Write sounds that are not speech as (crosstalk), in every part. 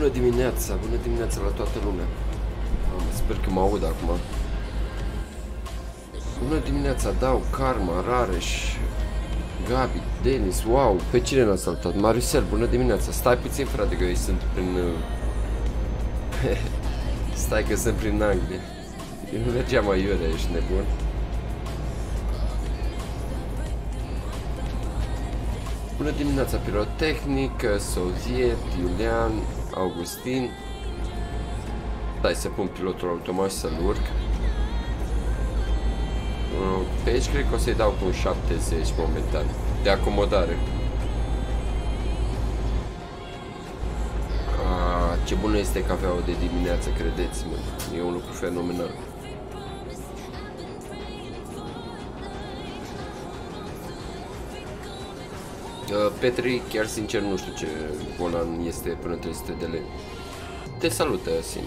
Bună dimineața, bună dimineața la toată lumea. Mamă, sper că mă aud acum. Bună dimineața, Dau, Karma, Rareș, Gabi, Denis, wow, pe cine l-a saltat? Maricel, bună dimineața. Stai puțin, frate, că eu sunt prin... uh, (laughs) Stai că sunt prin Anglia. Eu nu mergeam mai iure, ești nebun. Bună dimineața, Pirotehnic, Soviet, Iulian, Augustin. Stai să pun pilotul automat și să-l urc. Uh, Pe aici cred că o să-i dau cu un 70 momentan, de acomodare. Ah, ce bună este cafeaua de dimineață, credeți-mă. E un lucru fenomenal. Petri, chiar sincer nu știu ce volan este până 300 de lei. Te salută, Sin.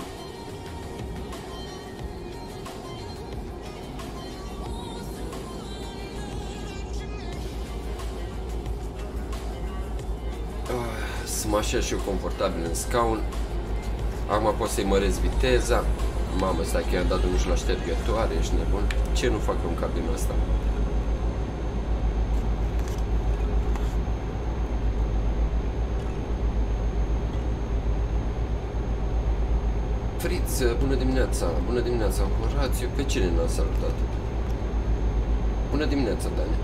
Ah, Să mă așez și eu confortabil în scaun. Acum pot să-i măresc viteza. Mamă, stai că i-am dat drumul și la ștergătoare, ești nebun? Ce nu fac eu în cabina asta? Fritz, bună dimineața, bună dimineața, Horațiu, pe cine n-a salutat? Bună dimineața, Dani.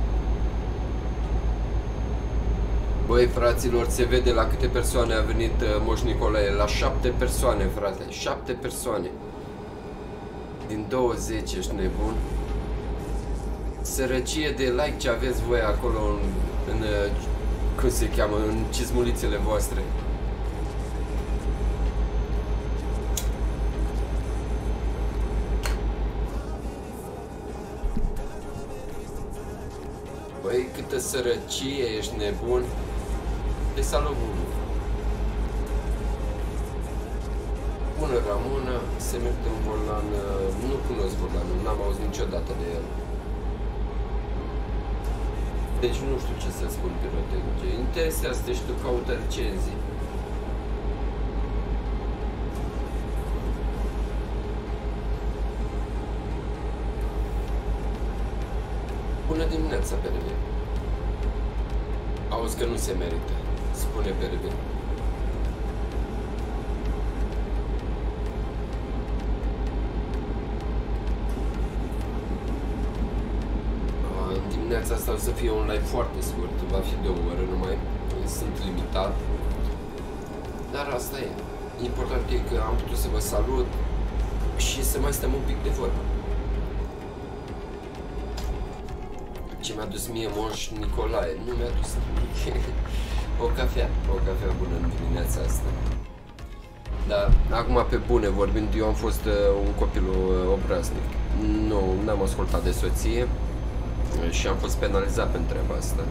Băi, fraților, se vede la câte persoane a venit uh, Moș Nicolae. La șapte persoane, frate. Șapte persoane. Din 20, ești nebun? Sărăcie de like ce aveți voi acolo în, în uh, cum se cheamă, în cizmulițele voastre. Băi, câtă sărăcie, ești nebun? Te salut, Bubu. Bună, Ramona, se merge un volan, uh, nu cunosc volanul, n-am auzit niciodată de el. Deci nu știu ce să spun pirotehnice. Interesează, deci tu caută recenzii. Bună dimineața, PRV. Auzi că nu se merită, spune PRV. Ah, În dimineața asta o să fie un live foarte scurt, va fi două ore numai, sunt limitat. Dar asta e. Important e că am putut să vă salut și să mai stăm un pic de vorbă. Mi-a dus mie Moș Nicolae. Nu mi-a dus nimic. (laughs) o cafea, o cafea bună în dimineața asta. Dar acum pe bune vorbind, eu am fost uh, un copil uh, obraznic. Nu, n-am ascultat de soție uh, și am fost penalizat pentru treaba asta.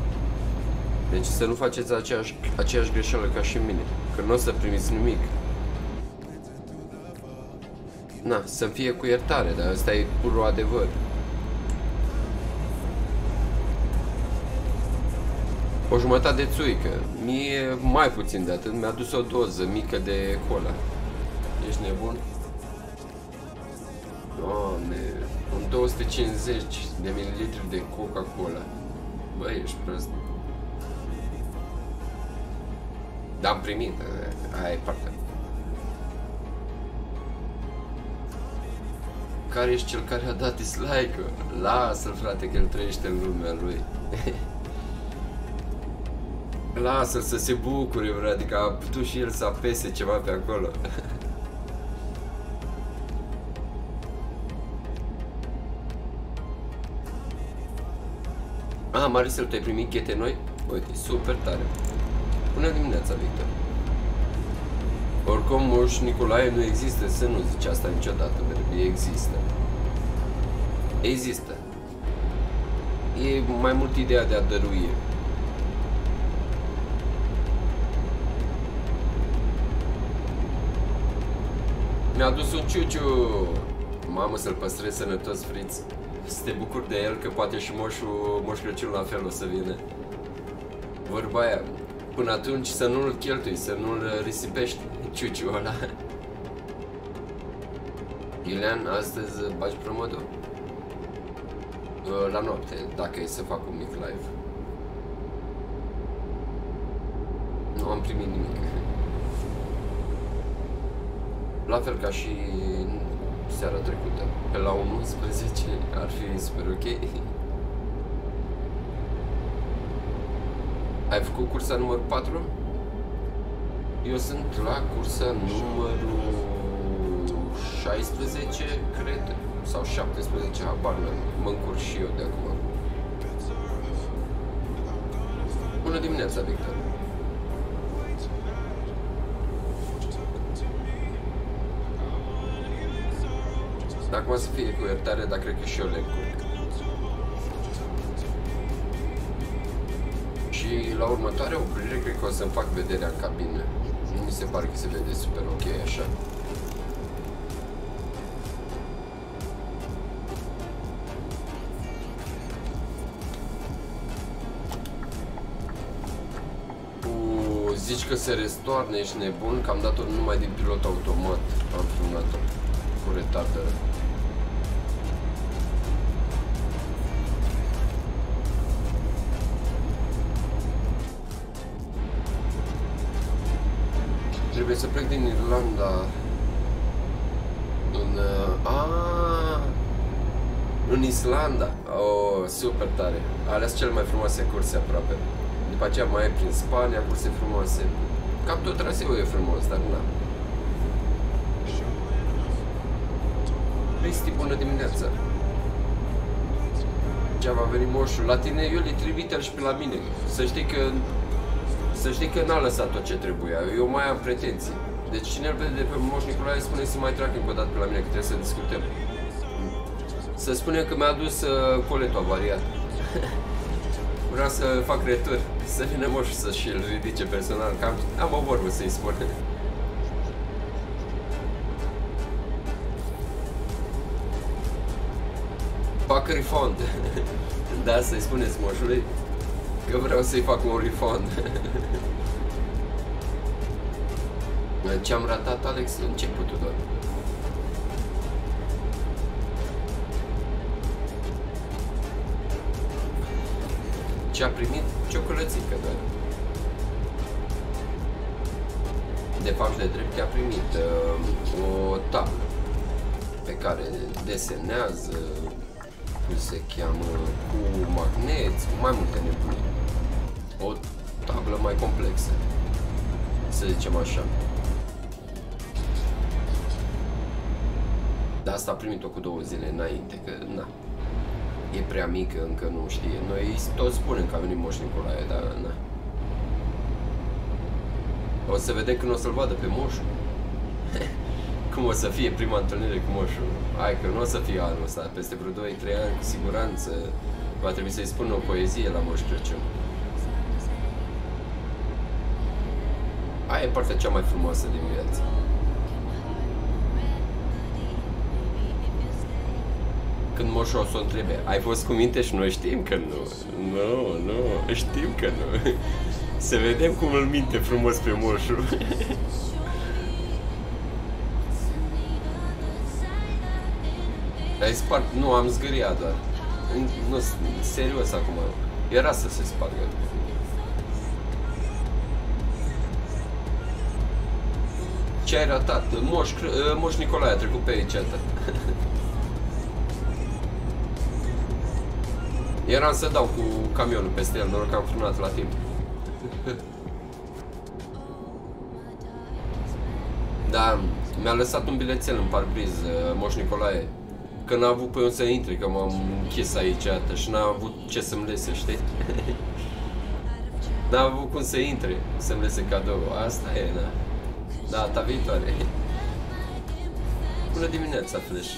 Deci să nu faceți aceeași, aceeași greșeală ca și mine, că nu o să primiți nimic. Na, să-mi fie cu iertare, dar ăsta e purul adevăr. O jumătate de țuică. Mie mai puțin de atât. Mi-a dus o doză mică de cola. Ești nebun? Doamne, un 250 de mililitri de Coca-Cola. Băi, ești prost. Dar am primit, aia e partea. Care ești cel care a dat dislike-ul? Lasă-l, frate, că el trăiește în lumea lui. (laughs) Lasă-l să se bucure, bro, adică a putut și el să apese ceva pe acolo. (laughs) Ah, Marisel, tu ai primit ghete noi? Uite, super tare. Bună dimineața, Victor. Oricum, Moș Nicolae nu există, să nu zici asta niciodată, mereu. Există. Există. E mai mult ideea de a dărui. Mi-a adus un ciuciu. Mamă, să-l păstrez sănătos, friț. Să te bucuri de el, că poate și moșul, moș Crăciun la fel o să vină. Vorba aia, Până atunci să nu-l cheltui, să nu-l risipești ciuciul ăla. Iulian, astăzi bagi promotul? La noapte, dacă e să fac un mic live. Nu am primit nimic. La fel ca și seara trecută. Pe la 11 ar fi super ok. (laughs) Ai făcut cursa numărul 4? Eu sunt la cursa numărul 16, cred, sau 17, habar mă încurc și eu de acum. Bună dimineața, Victor! Dacă o să fie cu iertare, dar cred că și eu le încurc. Și la următoarea oprire, cred că o să-mi fac vederea în cabină. Nu mi se pare că se vede super ok așa. zici că se restoarne, ești nebun, că am dat-o numai din pilot automat, am filmat-o cu retardere. Să plec din Irlanda în... Uh, a, în Islanda. Oh, super tare. Ales cel mai frumoase curse aproape. După aceea mai e prin Spania, curse frumoase. Cam tot traseul e frumos, dar na. Cristi, bună dimineața! Ce va veni moșul? La tine, Iuli, trimite-l și pe la mine. Să știi că să știi că n-a lăsat tot ce trebuia. Eu mai am pretenții. Deci cine îl vede pe Moș Nicolae spune să mai treacă încă o dată pe la mine, că trebuie să discutăm. Să spunem că mi-a adus uh, coletul avariat. (laughs) Vreau să fac retur, să vină moșul să-și îl ridice personal, cam am o vorbă să-i spun. (laughs) Fac refund. (laughs) da, să-i spuneți moșului că vreau să-i fac un refund. (laughs) Ce-am ratat, Alex? Începutul doar. Ce a primit? Ciocolățică, doar. De fapt, de drept, a primit uh, o tablă pe care desenează, cum se cheamă, cu magneți, cu mai multe nebunii. O tablă mai complexă, să zicem așa. Dar asta a primit-o cu două zile înainte, că na, e prea mică, încă nu știe. Noi toți spunem că a venit Moș Nicolae, dar na. O să vedem când o să-l vadă pe moșul. (laughs) Cum o să fie prima întâlnire cu moșul. Hai că nu o să fie anul ăsta, peste vreo 2-3 ani, cu siguranță, va trebui să-i spun o poezie la Moș Crăciun. Aia e partea cea mai frumoasă din viață. când moșul o să o întrebe, ai fost cu minte și noi știm că nu. Nu, nu, știm că nu. (laughs) Să vedem cum îl minte frumos pe moșul. (laughs) Ai spart? Nu, am zgâriat doar. Nu, serios acum. Era să se spargă. Ce ai ratat? Moș, Moș Nicolae a trecut pe aici. (laughs) Eram să dau cu camionul peste el, noroc că am frânat la timp. (laughs) da, mi-a lăsat un bilețel în parbriz, uh, Moș Nicolae. Că n-a avut pe unde să intre, că m-am închis aici iată, și n-a avut ce să-mi lese, știi? (laughs) n-a avut cum să intre, să-mi lese cadou. Asta e, da. Da, ta viitoare. Bună dimineața, Flash.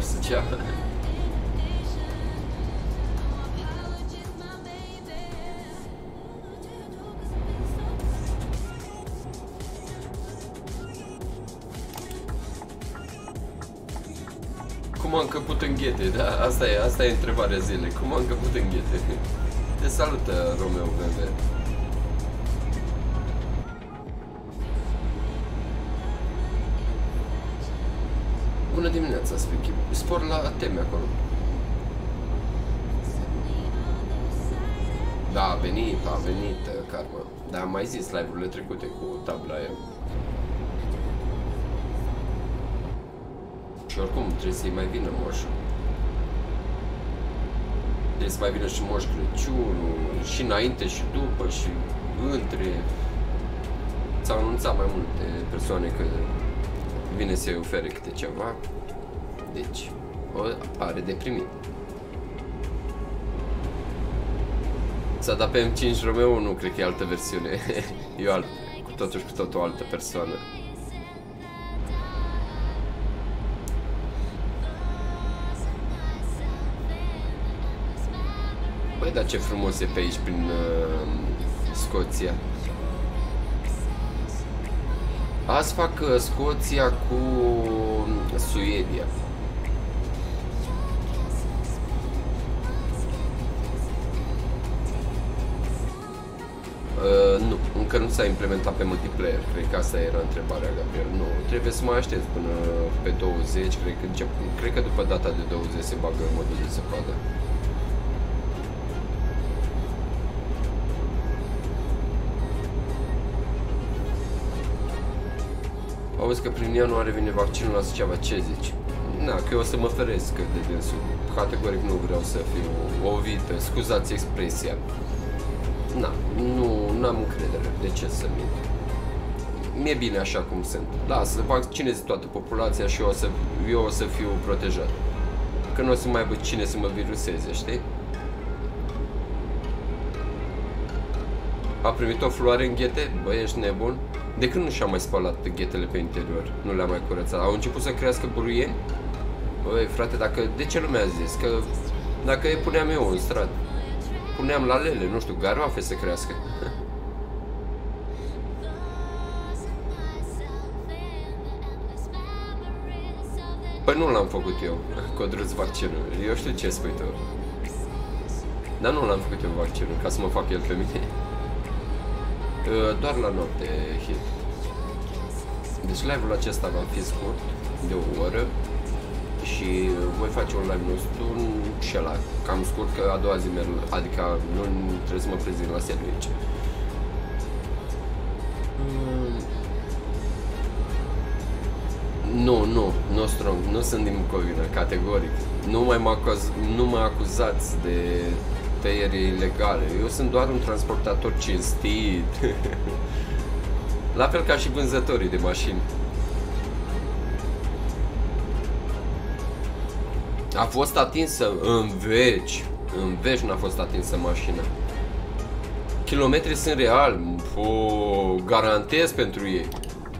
să cum am căput în ghete, da? Asta e, asta e întrebarea zilei. Cum am căput în ghete? Te salută, Romeo BMW. Bună dimineața, Spiky. Spor la teme acolo. Da, a venit, a venit Karma. Dar am mai zis live-urile trecute cu tabla aia. Și oricum trebuie să-i mai vină moșul. Trebuie să mai vină și moș Crăciunul, și înainte și după și între. S-au anunțat mai multe persoane că vine să-i ofere câte ceva. Deci, o pare deprimit. S-a dat pe M5 Romeo, nu cred că e altă versiune. (laughs) e o altă, cu totul și cu totul o altă persoană. Ce frumos e pe aici, prin uh, Scoția. Azi fac uh, Scoția cu Suedia. Uh, nu, încă nu s-a implementat pe multiplayer. Cred că asta era întrebarea, Gabriel. Nu, trebuie să mai aștept până pe 20. Cred că, cred că după data de 20 se bagă modul de zăpadă. Auzi că prin ianuarie vine vaccinul la Suceava, ce zici? Na, că eu o să mă feresc de dânsul. Categoric nu vreau să fiu ovită, scuzați expresia. Na, nu am încredere. De ce să mint? Mi-e bine așa cum sunt. Lasă, vaccineze toată populația și eu o să, eu o să fiu protejat. Că nu o să mai aibă cine să mă viruseze, știi? A primit o floare în ghete? Bă, ești nebun? De când nu și-a mai spălat ghetele pe interior? Nu le-a mai curățat? Au început să crească buruieni? Băi, frate, dacă... De ce nu mi-a zis? Că dacă îi puneam eu în strat, puneam la lele, nu știu, garoafe să crească. (laughs) Păi nu l-am făcut eu, codruț vaccinul. Eu știu ce spui tu. Dar nu l-am făcut eu vaccinul, ca să mă fac el pe mine. Uh, doar la noapte, hit. Deci live-ul acesta va fi scurt, de o oră și voi face un live nostru și ăla, cam scurt, că a doua zi merg, adică nu trebuie să mă prezint la sandwich. Mm. Nu, nu, nu strong, nu sunt din Bucovina, categoric. Nu mai mă, acuz, nu mă acuzați de tăieri ilegale. Eu sunt doar un transportator cinstit. (laughs) La fel ca și vânzătorii de mașini. A fost atinsă în veci. În veci n-a fost atinsă mașina. Kilometri sunt real. O garantez pentru ei.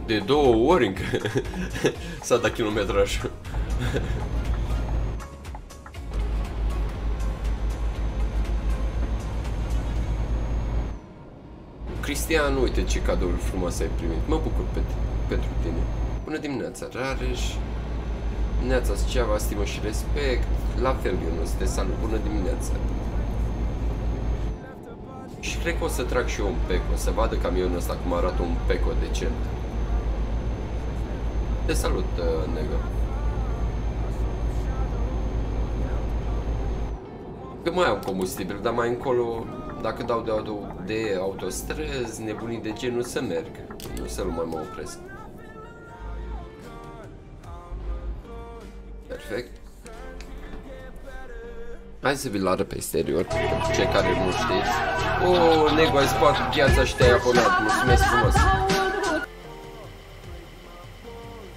De două ori încă (laughs) s-a dat kilometrajul. (laughs) Cristian, uite ce cadouri frumoase ai primit. Mă bucur pe, pentru tine. Bună dimineața, Rareș. Neața Suceava, stimă și respect. La fel, Ionuț, te salut, bună dimineața. Și cred că o să trag și eu un peco, să vadă camionul ăsta cum arată un peco decent. Te salut, uh, negă. Că mai am combustibil, dar mai încolo, dacă dau de, auto, de autostrăzi, nebunii de genul să merg. Nu să nu mai mă opresc. Perfect. Hai să vi-l arăt pe exterior, pentru cei care nu știți. O, oh, Nego, ai spart gheața și te-ai abonat, mulțumesc frumos.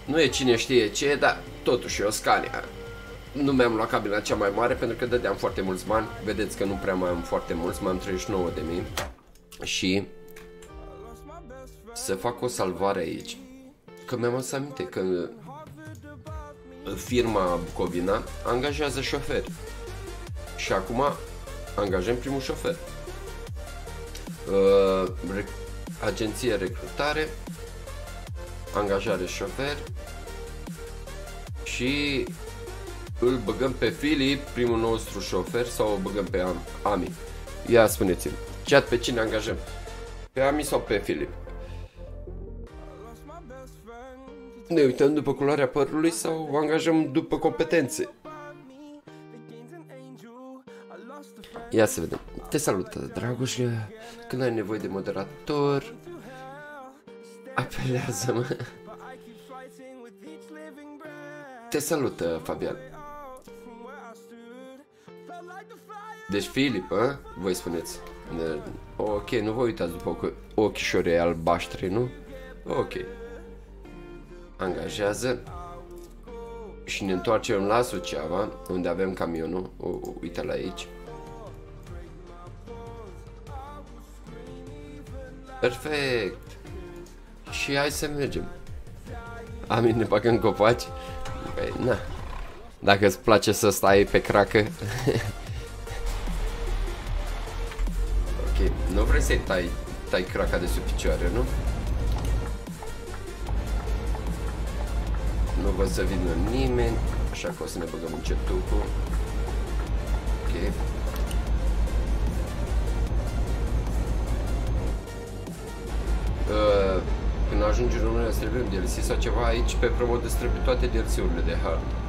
Nu e cine știe ce, dar totuși e o Scania. Nu mi-am luat cabina cea mai mare pentru că dădeam foarte mulți bani. Vedeți că nu prea mai am foarte mulți, mai am 39 de mii. Și să fac o salvare aici. Că mi-am adus aminte că firma Bucovina angajează șoferi. Și acum angajăm primul șofer. Uh, agenție recrutare, angajare șofer și îl băgăm pe Filip, primul nostru șofer, sau o băgăm pe Ami? Ia spuneți-mi. Chat pe cine angajăm? Pe Ami sau pe Filip? Ne uităm după culoarea părului sau o angajăm după competențe? Ia să vedem. Te salută, Dragoș. Când ai nevoie de moderator, apelează-mă. Te salută, Fabian. Deci Filip, a? voi spuneți. Ok, nu vă uitați după ochișorii albaștri, nu? Ok. Angajează. Și ne întoarcem la Suceava, unde avem camionul. O, uite la aici. Perfect. Și hai să mergem. Amin, ne bagăm copaci. Păi, na. Dacă îți place să stai pe cracă. (laughs) ok, nu vrei să-i tai, tai craca de sub picioare, nu? Nu văd să vină nimeni, așa că o să ne băgăm încetul cu... Ok. Uh, când ajungi în România să trebuie DLC sau ceva, aici pe promo îți trebuie toate DLC-urile de hard.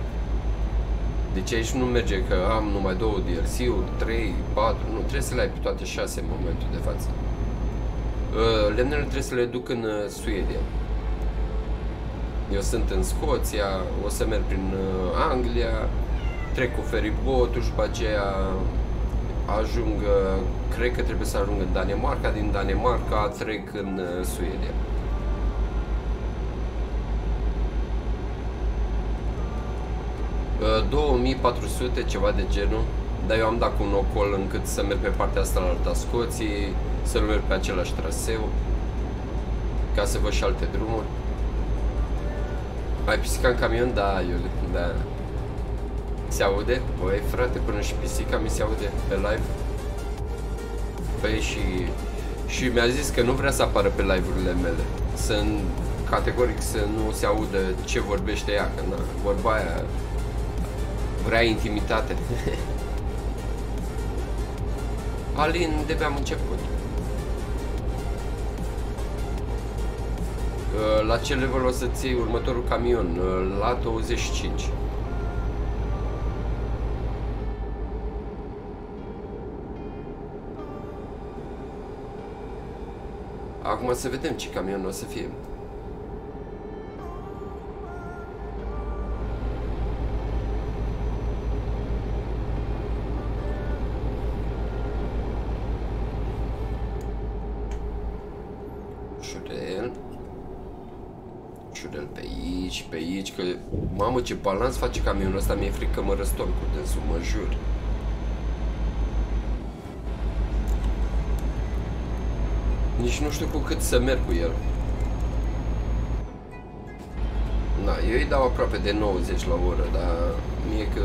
Deci aici nu merge că am numai două DLC-uri, 3, 4, nu, trebuie să le ai pe toate 6 în momentul de față. Uh, lemnele trebuie să le duc în uh, Suedia. Eu sunt în Scoția, o să merg prin uh, Anglia, trec cu feribotul și după aceea ajung, uh, cred că trebuie să ajung în Danemarca, din Danemarca trec în uh, Suedia. 2400, ceva de genul, dar eu am dat cu un ocol încât să merg pe partea asta la alta Scoției, să nu merg pe același traseu, ca să văd și alte drumuri. Ai pisica în camion? Da, eu, da. Se aude? Băi, frate, până și pisica mi se aude pe live. Păi și... Și mi-a zis că nu vrea să apară pe live-urile mele. Să categoric să nu se audă ce vorbește ea, că na, vorba aia Vrea intimitate. (laughs) Alin, de pe am început. Uh, la ce level o să-ți iei următorul camion? Uh, la 25. Acum să vedem ce camion o să fie. Mamă, ce balans face camionul ăsta, mi-e frică că mă răstorn cu dânsul, mă jur. Nici nu știu cu cât să merg cu el. Da, eu îi dau aproape de 90 la oră, dar mie că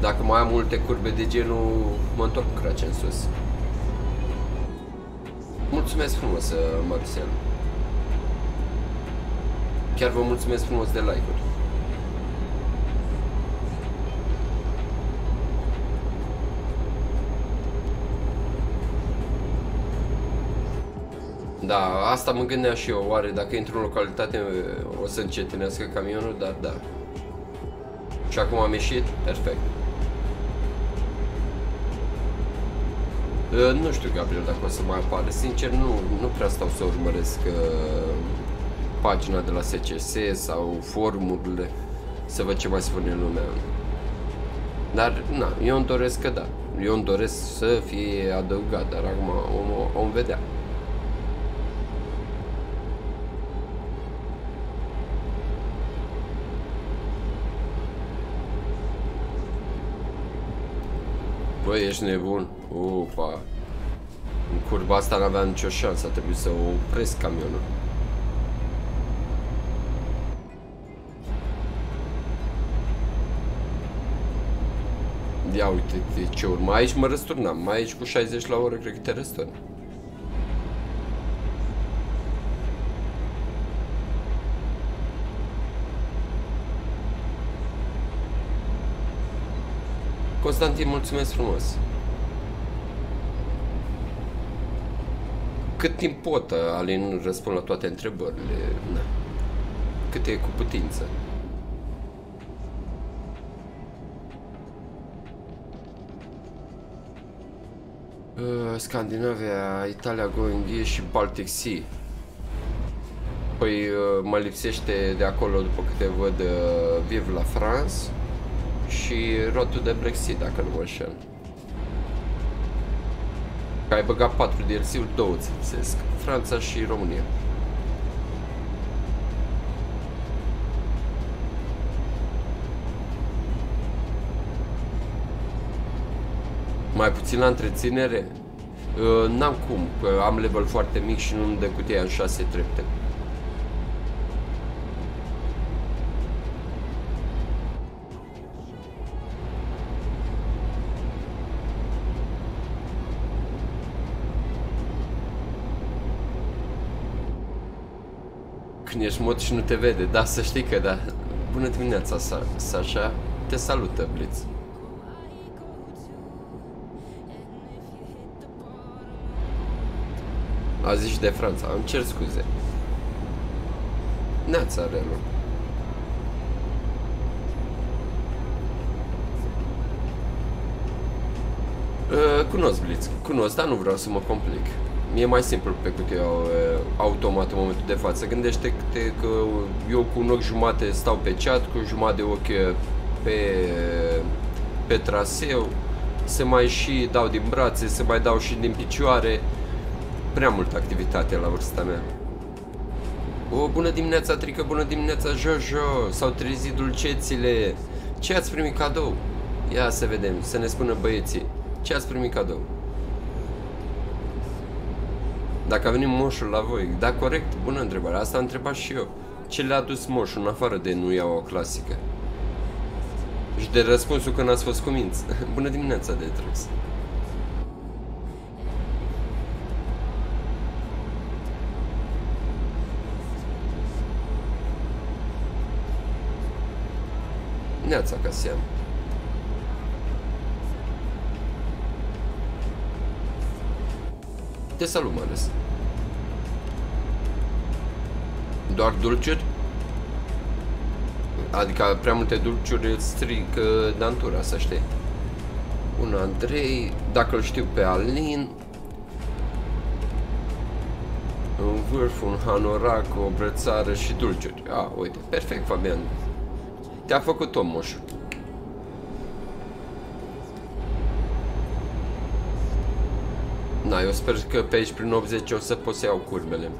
dacă mai am multe curbe de genul, mă întorc cu crace în sus. Mulțumesc frumos, Marcel. Chiar vă mulțumesc frumos de like-uri. Da, asta mă gândeam și eu, oare dacă intru în localitate o să încetinească camionul, dar da. Și acum am ieșit, perfect. Uh, nu știu, Gabriel, dacă o să mai apară. Sincer, nu, nu prea stau să urmăresc uh, pagina de la SCS sau forumurile să văd ce mai spune lumea. Dar, na, eu îmi doresc că da. Eu îmi doresc să fie adăugat, dar acum om, om vedea. Băi, ești nebun. Opa. În curba asta n-aveam nicio șansă, a trebuit să opresc camionul. Ia uite de ce urma. Aici mă răsturnam. Mai aici cu 60 la oră cred că te răsturn. Constantin, mulțumesc frumos. Cât timp pot, Alin, răspund la toate întrebările. Na. Cât e cu putință. Uh, Scandinavia, Italia Going East și Baltic Sea. Păi uh, mă lipsește de acolo, după câte văd, uh, Viv la France și rotul de Brexit, dacă nu mă înșel. Că ai băgat 4 DLC-uri, două ți lipsesc. Franța și România. Mai puțin la întreținere? Uh, N-am cum, că am level foarte mic și nu-mi dă cutia în 6 trepte. Când ești mod și nu te vede, da, să știi că da. Bună dimineața, Sasha. Te salută, Blitz. A zis de Franța, îmi cer scuze. Neața, Relu. Uh, cunosc Blitz, cunosc, dar nu vreau să mă complic. Mie e mai simplu pe cât eu uh, automat în momentul de față. Gândește-te că eu cu un ochi jumate stau pe chat, cu jumătate de ochi pe, pe traseu, se mai și dau din brațe, se mai dau și din picioare prea multă activitate la vârsta mea. O, bună dimineața, Trică, bună dimineața, Jojo, s-au trezit dulcețile. Ce ați primit cadou? Ia să vedem, să ne spună băieții. Ce ați primit cadou? Dacă a venit moșul la voi, da, corect, bună întrebare, asta am întrebat și eu. Ce le-a adus moșul, în afară de nu iau o clasică? Și de răspunsul că n-ați fost cuminți. (laughs) bună dimineața, de Detrux. Neața, Casian. Te salut, Manes. Doar dulciuri? Adică prea multe dulciuri îți strică dantura, să știi. Un Andrei, dacă îl știu pe Alin. În vârf, un hanorac, o brățară și dulciuri. A, ah, uite, perfect, Fabian. Te-a făcut om, moșu. Na, eu sper că pe aici prin 80 o să pot să iau curbele.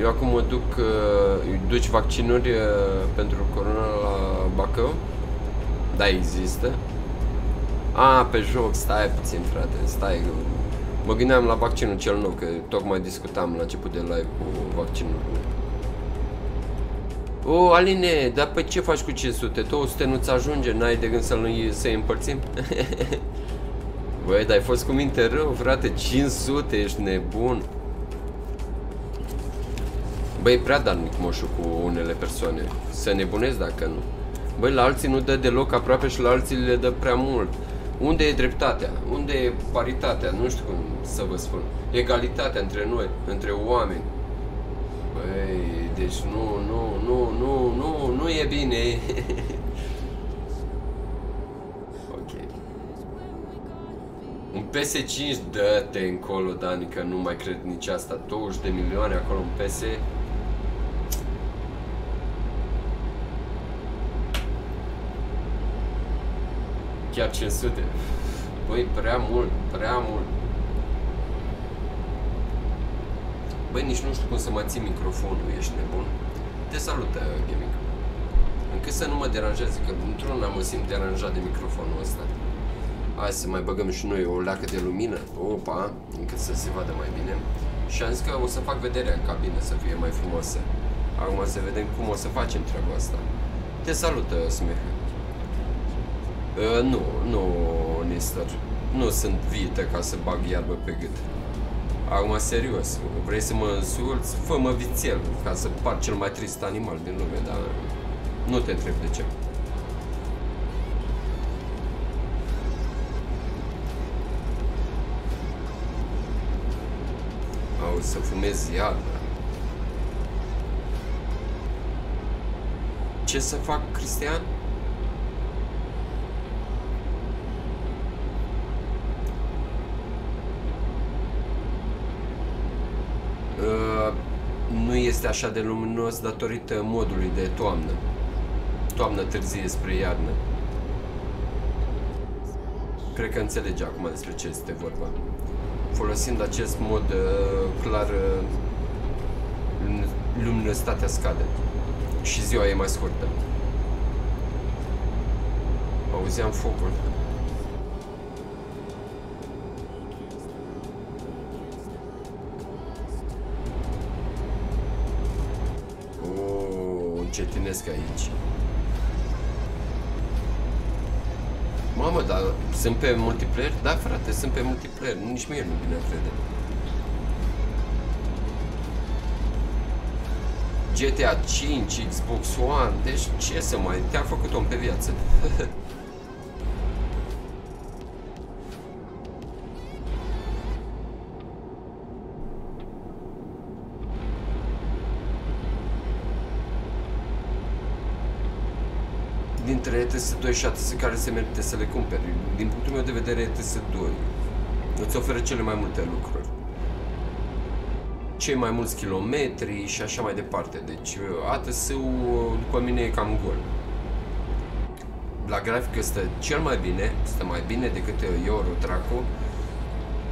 Eu acum mă duc, uh, duci vaccinuri uh, pentru corona la Bacău? Da, există. A, pe joc, stai puțin, frate, stai, Mă gândeam la vaccinul cel nou, că tocmai discutam la început de live cu vaccinul. O, Aline, dar pe ce faci cu 500? 200 nu-ți ajunge? N-ai de gând să-l să împărțim? (laughs) Băi, dar ai fost cu minte rău, frate, 500, ești nebun. Băi, prea dar mic moșul cu unele persoane. Să nebunezi dacă nu. Băi, la alții nu dă deloc aproape și la alții le dă prea mult. Unde e dreptatea? Unde e paritatea? Nu știu cum să vă spun. Egalitatea între noi, între oameni. Băi, deci nu, nu, nu, nu, nu, nu e bine. (laughs) ok. Un PS5, dă-te încolo, Dani, că nu mai cred nici asta. 20 de milioane acolo un PS. Chiar 500. Băi, prea mult, prea mult. Băi, nici nu știu cum să mai țin microfonul, ești nebun. Te salută, Gaming. Încât să nu mă deranjeze, că într-una mă simt deranjat de microfonul ăsta. Hai să mai băgăm și noi o leacă de lumină, opa, încât să se vadă mai bine. Și am zis că o să fac vederea în cabină să fie mai frumoasă. Acum să vedem cum o să facem treaba asta. Te salută, Smehe. Uh, nu, nu, Nistor. Nu sunt vită ca să bag iarbă pe gât. Acum, serios, vrei să mă insulți? Fă-mă vițel, ca să par cel mai trist animal din lume, dar nu te întreb de ce. Au să fumezi iarna. Ce să fac, Cristian? Uh, nu este așa de luminos datorită modului de toamnă. Toamnă târzie spre iarnă. Cred că înțelege acum despre ce este vorba. Folosind acest mod uh, clar, uh, luminositatea scade și ziua e mai scurtă. Auzeam focul. Încetinesc aici. Mamă, dar sunt pe multiplayer? Da, frate, sunt pe multiplayer. Nici mie nu vine a crede. GTA 5, Xbox One, deci ce să mai... Te-a făcut om pe viață. (laughs) dintre ETS2 și ATS care se merită să le cumperi. Din punctul meu de vedere, ETS2 îți oferă cele mai multe lucruri. Cei mai mulți kilometri și așa mai departe. Deci ATS-ul după mine e cam gol. La grafică stă cel mai bine, stă mai bine decât Euro Traco,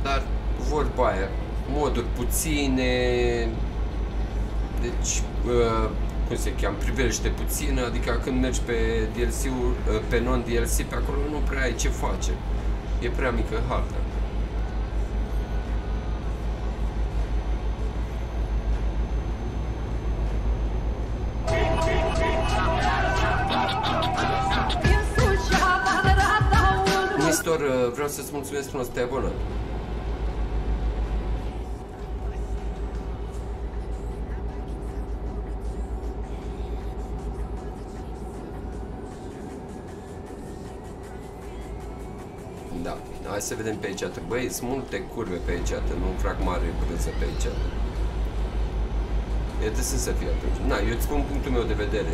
dar vorba aia, moduri puține, deci cum se cheamă, priveliște puțin, adică când mergi pe DLC-ul, pe non-DLC, pe acolo nu prea ai ce face. E prea mică harta. Nistor, vreau să-ți mulțumesc frumos, te-ai abonat. Să vedem pe aici. Băi, sunt multe curve pe aici, nu un frag mare brânză pe aici. E de să fie atunci. Na, eu îți spun punctul meu de vedere.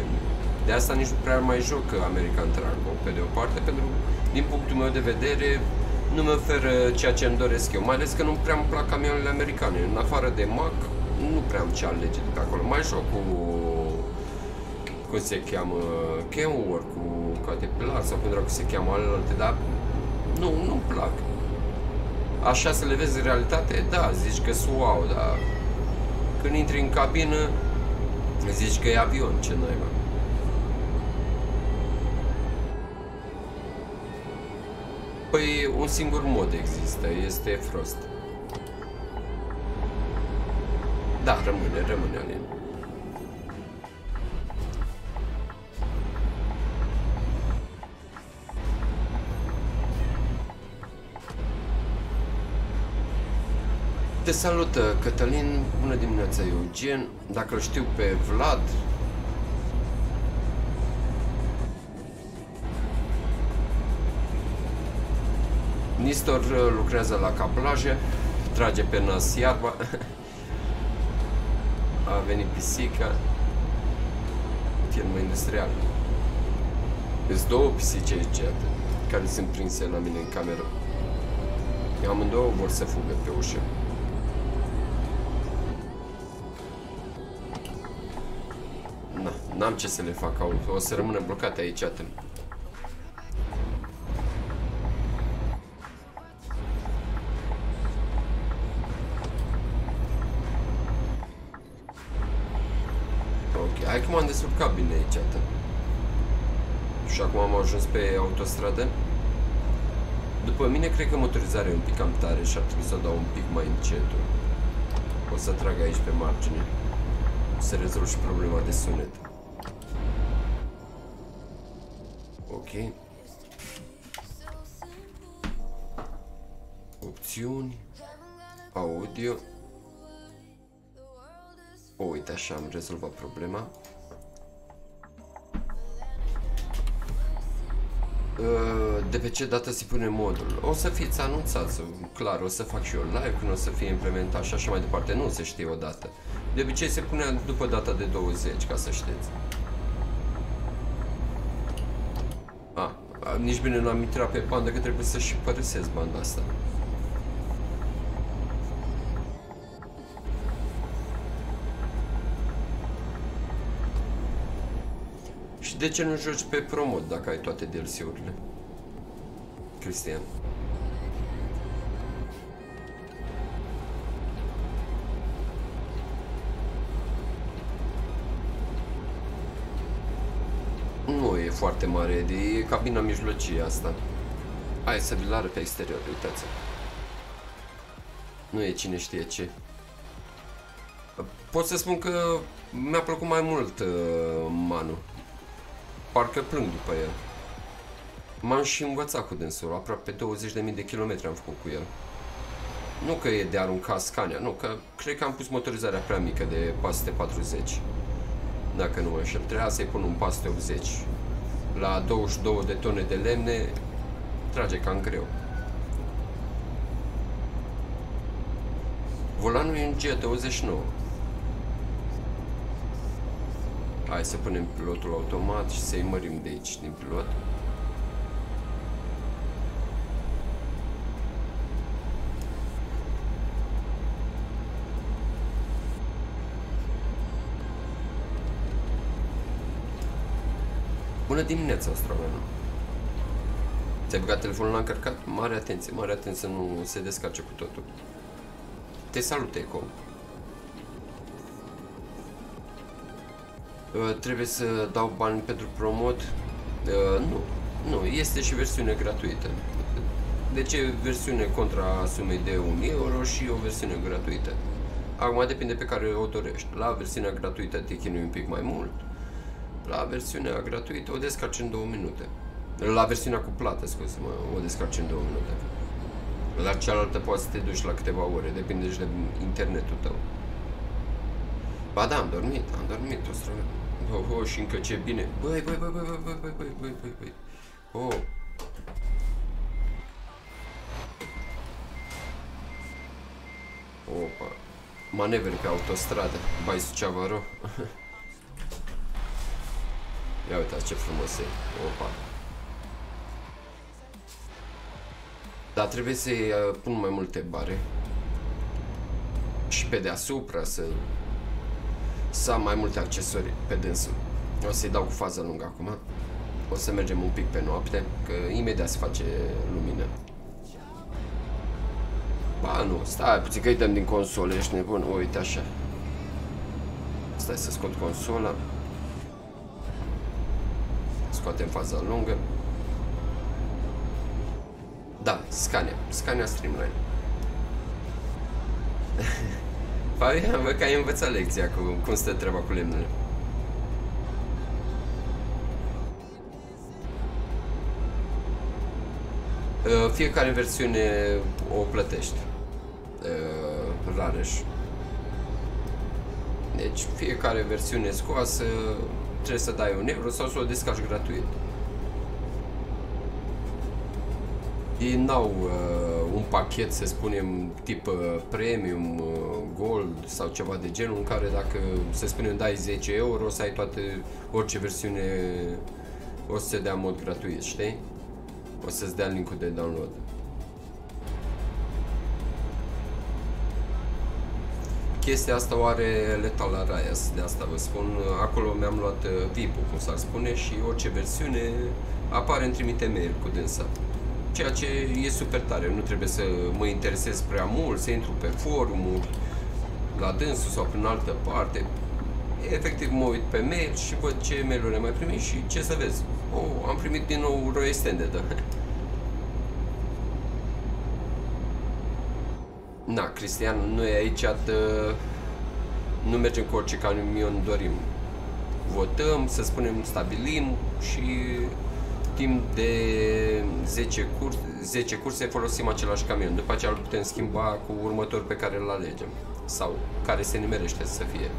De asta nici nu prea mai joc American Trago, pe de o parte, pentru din punctul meu de vedere nu mi oferă ceea ce îmi doresc eu, mai ales că nu prea îmi plac camioanele americane. În afară de Mac, nu prea am ce alege de pe acolo. Mai joc cu cum se cheamă, Kenworth, cu Caterpillar sau cum dracu se cheamă alte, dar nu, nu-mi plac. Așa să le vezi în realitate, da, zici că sunt wow, dar când intri în cabină, zici că e avion, ce naiba. Păi un singur mod există, este Frost. Da, rămâne, rămâne Te salută Cătălin, bună dimineața Eugen, dacă îl știu pe Vlad, Nistor uh, lucrează la cablaje, trage pe nas iarba, a venit pisica, firmă industrială. Sunt două pisici aici, care sunt prinse la mine în cameră. Amândouă vor să fugă pe ușă. N-am ce să le fac, au, o să rămână blocate aici atât. Ok, hai că m-am descurcat bine aici atât. Și acum am ajuns pe autostradă. După mine, cred că motorizarea e un pic cam tare și ar trebui să o dau un pic mai încetul. O să trag aici pe margine. Să rezolv și problema de sunet. Ok. Opțiuni. Audio. O, uite așa am rezolvat problema. Uh, de pe ce dată se pune modul? O să fiți anunțați, clar, o să fac și eu live când o să fie implementat și așa mai departe, nu se știe o dată. De obicei se pune după data de 20, ca să știți. A, nici bine n-am intrat pe bandă că trebuie să și părăsesc banda asta. Și de ce nu joci pe promot dacă ai toate DLC-urile? Cristian. Foarte mare, e cabina mijlocie asta. Hai să vi pe exterior, uitați Nu e cine știe ce. Pot să spun că mi-a plăcut mai mult uh, Manu. Parcă plâng după el. M-am și învățat cu dânsul, aproape 20.000 de kilometri am făcut cu el. Nu că e de aruncat Scania, nu, că cred că am pus motorizarea prea mică de 440. Dacă nu mă înșel, trebuia să-i pun un 480. La 22 de tone de lemne, trage cam greu. Volanul e un G29. Hai să punem pilotul automat și să-i mărim de aici din pilot. Bună dimineața, astronomă! Ți-ai băgat telefonul la încărcat? Mare atenție, mare atenție să nu se descarce cu totul. Te salut, Eco! Uh, trebuie să dau bani pentru promot? Uh, nu. Nu, este și versiune gratuită. Deci e versiune contra sumei de 1000 euro și o versiune gratuită. Acum depinde pe care o dorești. La versiunea gratuită te chinui un pic mai mult. La versiunea gratuită o descarci în 2 minute. La versiunea cu plată, scuze-mă, o descarci în 2 minute. La cealaltă poți să te duci la câteva ore, depinde și de internetul tău. Ba da, am dormit, am dormit, o să Oh, oh, și încă ce bine. Băi, băi, băi, băi, băi, băi, băi, băi, băi, băi. Oh. Opa. Manevre pe autostradă. Bai Suceava (laughs) Ia uitați ce frumos e. Opa. Dar trebuie să-i uh, pun mai multe bare. Și pe deasupra să să am mai multe accesorii pe dânsul. O să-i dau cu fază lungă acum. O să mergem un pic pe noapte, că imediat se face lumină. Ba nu, stai puțin că îi dăm din console, ești nebun, uite așa. Stai să scot consola. Scoatem faza lungă. Da, Scania, Scania Streamline. (laughs) Fabian, bă, că ai învățat lecția cu cum stă treaba cu lemnele. Uh, fiecare versiune o plătești. Uh, Rareș. Deci fiecare versiune scoasă trebuie să dai un euro sau să o descarci gratuit. Ei n-au uh, un pachet, să spunem, tip uh, premium, uh, gold sau ceva de genul, în care dacă, să spunem, dai 10 euro, o să ai toate, orice versiune o să se dea în mod gratuit, știi? O să-ți dea linkul de download. Chestia asta o are Lethal Arias, de asta vă spun. Acolo mi-am luat uh, VIP-ul, cum s-ar spune, și orice versiune apare în trimite mail cu dânsa ceea ce e super tare. Nu trebuie să mă interesez prea mult, să intru pe forumuri, la dânsul sau prin altă parte. Efectiv mă uit pe mail și văd ce mail-uri am mai primit și ce să vezi. Oh, am primit din nou Roy Extended. (laughs) Na, Cristian, noi aici ată, nu mergem cu orice camion dorim. Votăm, să spunem, stabilim și timp de 10, curs, 10 curse folosim același camion. După aceea îl putem schimba cu următorul pe care îl alegem sau care se nimerește să fie.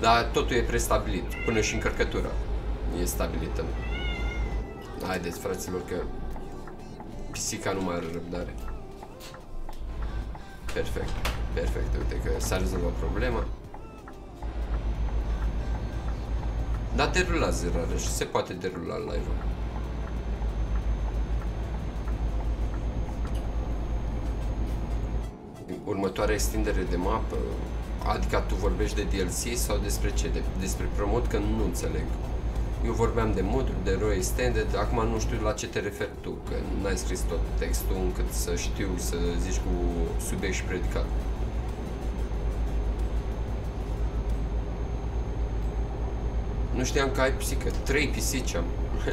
Dar totul e prestabilit, până și încărcătura e stabilită. Haideți, fraților, că pisica nu mai are răbdare. Perfect, perfect, uite că s-a rezolvat problema. Dar derulează și se poate derula live-ul. Următoarea extindere de mapă, adică tu vorbești de DLC sau despre ce? De, despre promot? Că nu înțeleg. Eu vorbeam de moduri, de RO Extended, acum nu știu la ce te referi tu, că n-ai scris tot textul încât să știu să zici cu subiect și predicat. Nu știam că ai pisică. Trei pisici am. (laughs)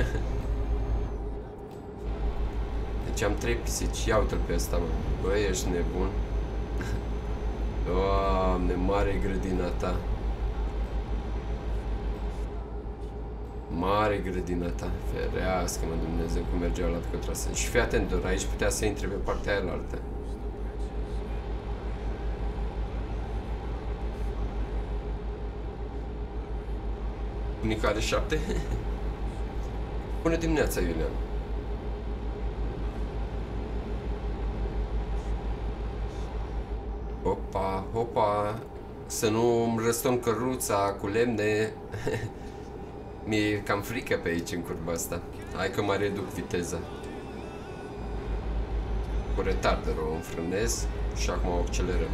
deci am trei pisici. Ia uite-l pe ăsta, mă. Băi, ești nebun. (laughs) Doamne, mare grădina ta. Mare grădina ta. Ferească-mă Dumnezeu cum mergeau la trasă. Și fii atent, doar aici putea să intre pe partea aia la altă. Bunica are șapte? (laughs) Bună dimineața, Iulian! Opa, opa! Să nu îmi răstăm căruța cu lemne. (laughs) Mi-e cam frică pe aici în curba asta. Hai că mai reduc viteza. Cu retarder o înfrânez și acum o accelerăm.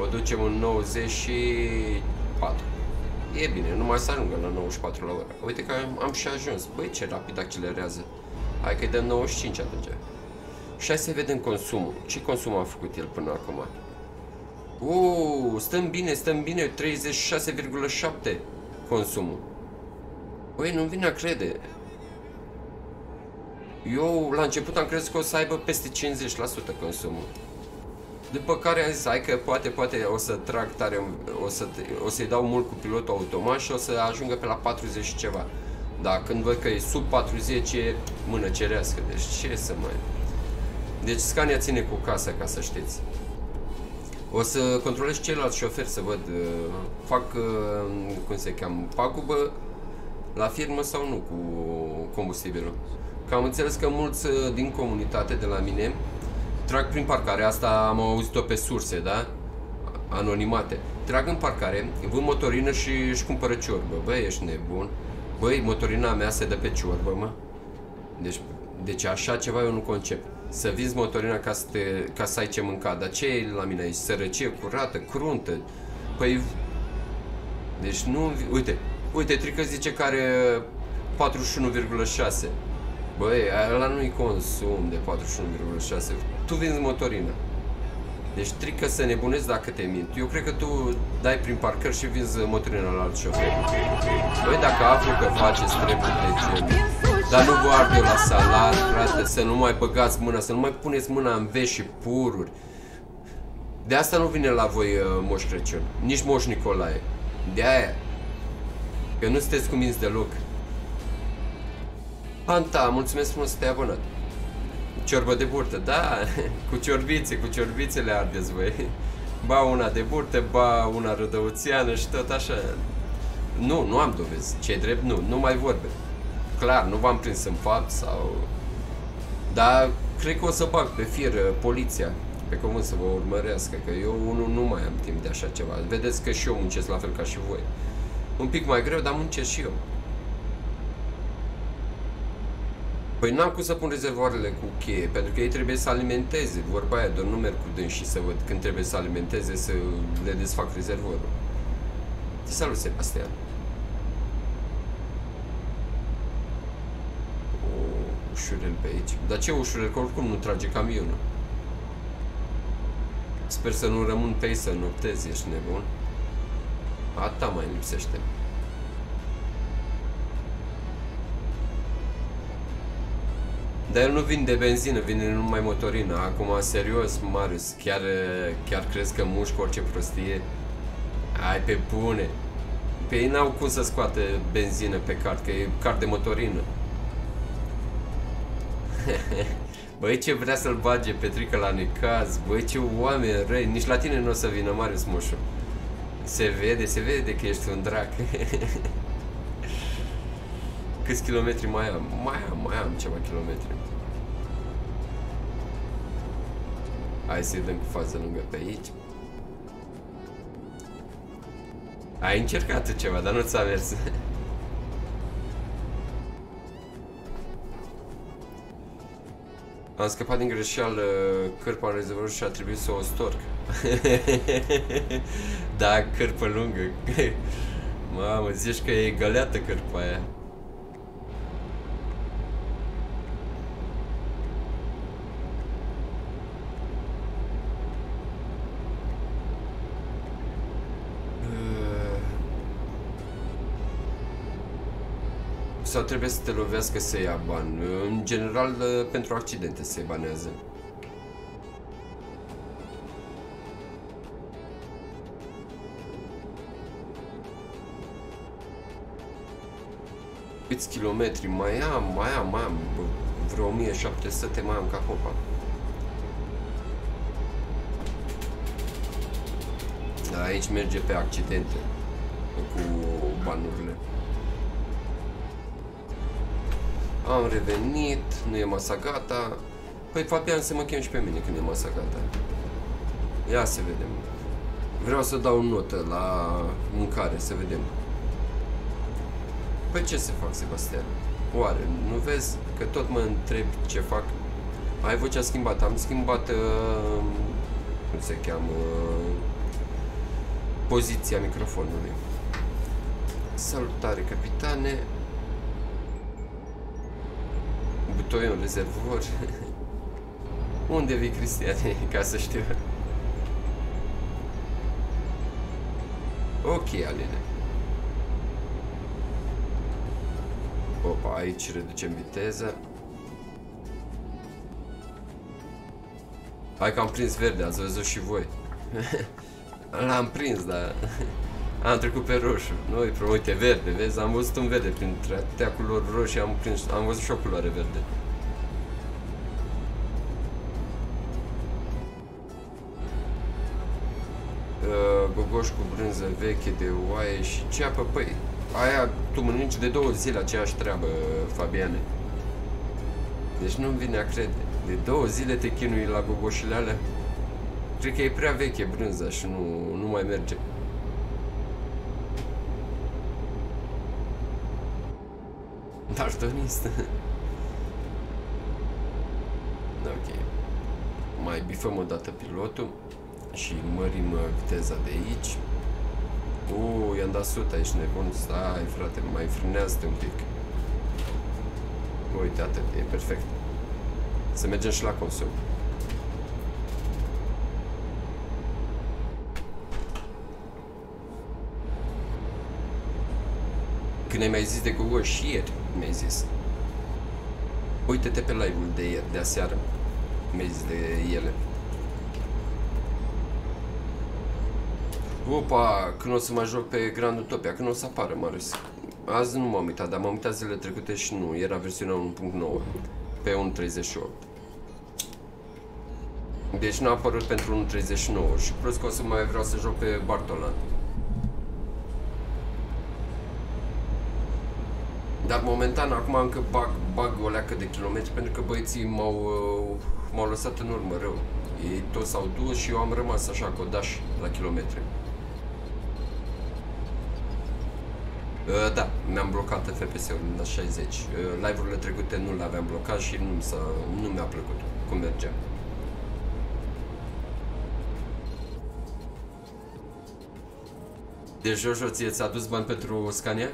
O ducem în 94. E bine, numai să ajungă la 94 la oră. Uite că am și ajuns. Băi, ce rapid accelerează. Hai că-i dăm 95 atunci. Și hai să vedem consumul. Ce consum a făcut el până acum? Uuu, stăm bine, stăm bine. 36,7 consumul. Băi, nu vine a crede. Eu la început am crezut că o să aibă peste 50% consumul. După care am zis, hai că poate, poate o să trag tare, o, să, o să-i dau mult cu pilotul automat și o să ajungă pe la 40 și ceva. Dar când văd că e sub 40 e mână cerească, deci ce să mai... Deci Scania ține cu casa, ca să știți. O să controlez ceilalți șoferi să văd, uh, fac, uh, cum se cheamă, pagubă la firmă sau nu cu combustibilul. Că am înțeles că mulți uh, din comunitate de la mine trag prin parcare, asta am auzit-o pe surse, da? Anonimate. Trag în parcare, vând motorină și își cumpără ciorbă. Băi, ești nebun. Băi, motorina mea se dă pe ciorbă, mă. Deci, deci așa ceva eu nu concep. Să vinzi motorina ca să, te, ca să ai ce mânca. Dar ce e la mine aici? Sărăcie curată, cruntă. Păi... Deci nu... Uite, uite, Trică zice că are 41,6. Băi, ăla nu-i consum de 41,6. Tu vinzi motorină. Deci strică să nebunezi dacă te mint. Eu cred că tu dai prin parcări și vinzi motorină la alt șofer. Băi, dacă aflu că faceți treburi de genul, dar nu vă arde la salat, frate, să nu mai băgați mâna, să nu mai puneți mâna în vești și pururi. De asta nu vine la voi uh, Moș Crăciun, nici Moș Nicolae. De aia. Că nu sunteți cuminți deloc. Panta, mulțumesc frumos să te-ai abonat. Ciorbă de burtă, da, (laughs) cu ciorbițe, cu ciorbițele ardeți voi. (laughs) Ba una de burtă, ba una rădăuțiană și tot așa. Nu, nu am dovezi. Ce drept, nu, nu mai vorbe. Clar, nu v-am prins în fapt sau... Dar cred că o să bag pe fir uh, poliția pe cuvânt să vă urmărească, că eu unul nu mai am timp de așa ceva. Vedeți că și eu muncesc la fel ca și voi. Un pic mai greu, dar muncesc și eu. Păi n-am cum să pun rezervoarele cu cheie, pentru că ei trebuie să alimenteze, vorba aia, doar nu merg cu dâns și să văd când trebuie să alimenteze, să le desfac rezervorul. Te salut, Sebastian. O, ușurel pe aici. Dar ce ușurel? Că oricum nu trage camionul. Sper să nu rămân pe ei să noptezi, ești nebun. Ata mai lipsește. Dar el nu vinde benzină, vine numai motorină. Acum, serios, Marius, chiar, chiar crezi că mușc orice prostie? Ai pe bune. Pe ei n-au cum să scoate benzină pe card, că e card de motorină. (laughs) Băi, ce vrea să-l bage Petrică la necaz, băi, ce oameni răi, nici la tine nu o să vină Marius Moșu. Se vede, se vede că ești un drac. (laughs) Câți kilometri mai am? Mai am, mai am ceva kilometri. Hai să-i dăm cu fază lungă pe aici. Ai încercat ceva, dar nu ți-a mers. (laughs) Am scăpat din greșeală cârpa în rezervor și a trebuit să o storc. (laughs) da, cârpă lungă. Mamă, zici că e găleată cârpa aia. sau trebuie să te lovească să ia bani. În general, pentru accidente se banează. Câți kilometri mai am, mai am, mai am vreo 1700 mai am ca popa. Aici merge pe accidente cu banurile. Am revenit, nu e masa gata. Păi Fabian să mă chem și pe mine când e masa gata. Ia să vedem. Vreau să dau notă la mâncare, să vedem. Păi ce să fac, Sebastian? Oare, nu vezi că tot mă întreb ce fac? Ai vocea schimbată. Am schimbat, uh, cum se cheamă, uh, poziția microfonului. Salutare, capitane butoi un rezervor. (laughs) Unde vii, Cristiane, (laughs) ca să știu? Ok, Aline. Aici reducem viteza. Hai că am prins verde, ați văzut și voi. (laughs) L-am prins, dar (laughs) am trecut pe roșu. Nu, uite, verde, vezi? Am văzut un verde printre atâtea culori roșii, am prins, am văzut și o culoare verde. Uh, gogoș cu brânză veche de oaie și ceapă, păi, aia tu mănânci de două zile aceeași treabă, Fabiane. Deci nu-mi vine a crede. De două zile te chinui la gogoșile alea? Cred că e prea veche brânza și nu, nu mai merge. Daltonist. ok. Mai bifăm o dată pilotul și mărim uh, viteza de aici. Uuu, i-am dat 100, ești nebun? Stai, frate, mai frânează un pic. Uite, atât, e perfect. Să mergem și la consum. Când ai mai zis de Google și ieri, mi-ai zis. Uite-te pe live-ul de ieri, de aseară. Mi-ai zis de ele. Opa, când o să mă joc pe Grand Utopia, când o să apară, Marius. Azi nu m-am uitat, dar m-am uitat zilele trecute și nu. Era versiunea 1.9 pe 1.38. Deci n-a apărut pentru 1.39 și plus că o să mai vreau să joc pe Bartolan. Dar momentan acum încă bag, bag o leacă de kilometri pentru că băieții m-au, uh, m-au lăsat în urmă rău. Ei toți s-au dus și eu am rămas așa codaș la kilometri. Uh, da, mi-am blocat FPS-ul la 60. Uh, Live-urile trecute nu le aveam blocat și nu, nu mi-a plăcut cum mergea. Deci, Jojo, ție ți-a dus bani pentru Scania?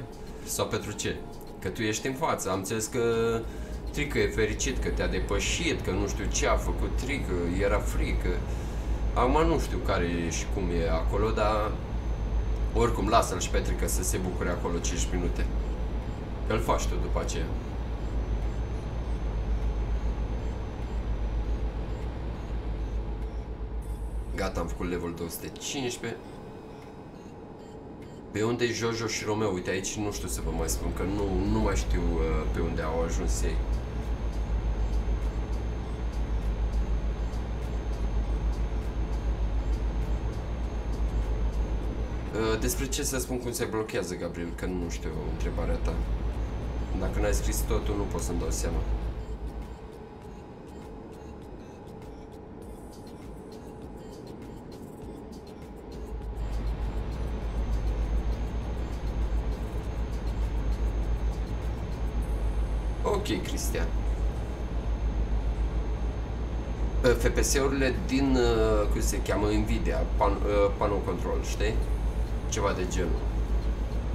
Sau pentru ce? Că tu ești în față. Am înțeles că Trică e fericit că te-a depășit, că nu știu ce a făcut Trică, era frică. Acum nu știu care și cum e acolo, dar oricum lasă-l și Petrică să se bucure acolo 5 minute. Îl faci tu după aceea. Gata, am făcut level 215. Pe unde e Jojo și Romeo? Uite aici nu știu să vă mai spun, că nu, nu mai știu uh, pe unde au ajuns ei. Despre ce să spun cum se blochează, Gabriel, că nu știu întrebarea ta. Dacă n-ai scris totul, nu pot să-mi dau seama. Ok, Cristian. FPS-urile din, uh, cum se cheamă, Nvidia, pan, uh, Pano Control, știi? Ceva de genul.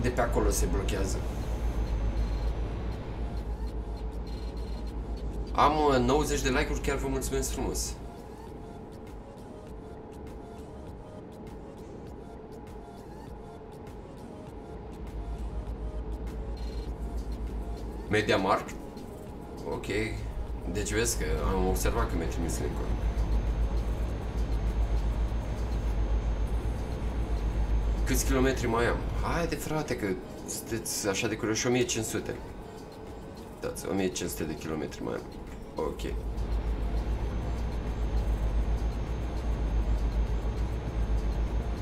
De pe acolo se blochează. Am 90 uh, de like-uri, chiar vă mulțumesc frumos. Media Mark Ok. Deci vezi că am observat că mi-ai trimis link-ul. Câți kilometri mai am? Haide frate că sunteți așa de curioși 1500. Dați, 1500 de kilometri mai am. Ok.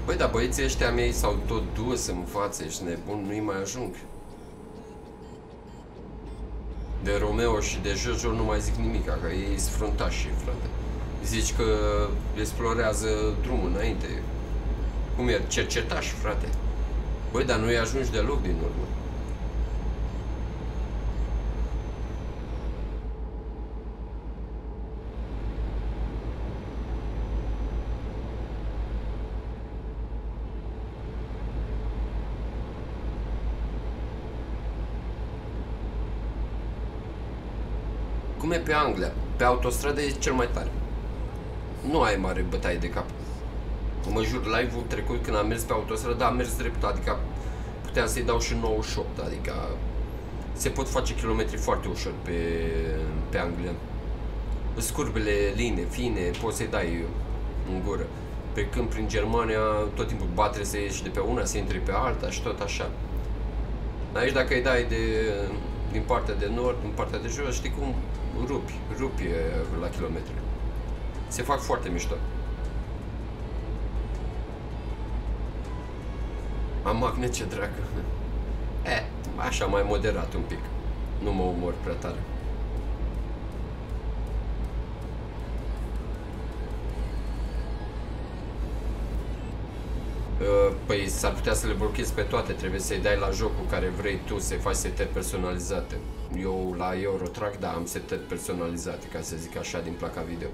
Păi da, băieții ăștia mei s-au tot dus în față, ești nebun, nu-i mai ajung. De Romeo și de Jojo nu mai zic nimic, că ei sunt fruntași, frate. Zici că explorează drumul înainte. Cum e? Cercetași, frate. Băi, dar nu-i ajungi deloc din urmă. Cum e pe Anglia? Pe autostradă e cel mai tare. Nu ai mare bătaie de cap. Mă jur, live-ul trecut când am mers pe autostradă, am mers drept, adică puteam să-i dau și 98, adică se pot face kilometri foarte ușor pe, pe Anglia. Scurbele line, fine, poți să-i dai în gură. Pe când prin Germania tot timpul bate să ieși de pe una, să intri pe alta și tot așa. Aici dacă îi dai de, din partea de nord, din partea de jos, știi cum rupi, rupi la kilometri. Se fac foarte mișto. Am magnet ce dragă. E, așa mai moderat un pic. Nu mă umor prea tare. Uh, păi s-ar putea să le blochezi pe toate, trebuie să-i dai la jocul care vrei tu, să-i faci setări personalizate. Eu la Eurotrack, da, am setări personalizate, ca să zic așa, din placa video.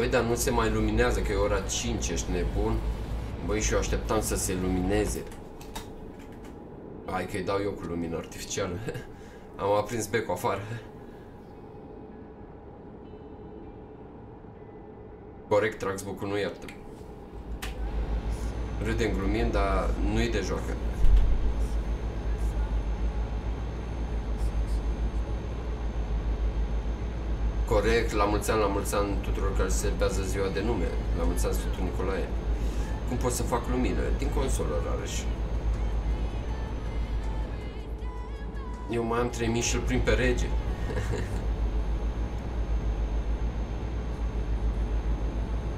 Băi, dar nu se mai luminează, că e ora 5, ești nebun? Băi, și eu așteptam să se lumineze. Hai că-i dau eu cu lumină artificială. (laughs) am aprins becul afară. Corect, Traxbook-ul nu iartă. Râdem glumind, dar nu-i de joacă. Corect, la mulți ani, la mulți ani tuturor care se serbează ziua de nume. La mulți ani Sfântul Nicolae. Cum pot să fac lumină? Din consolă, rareș. Eu mai am 3000 și îl prind pe rege. (laughs)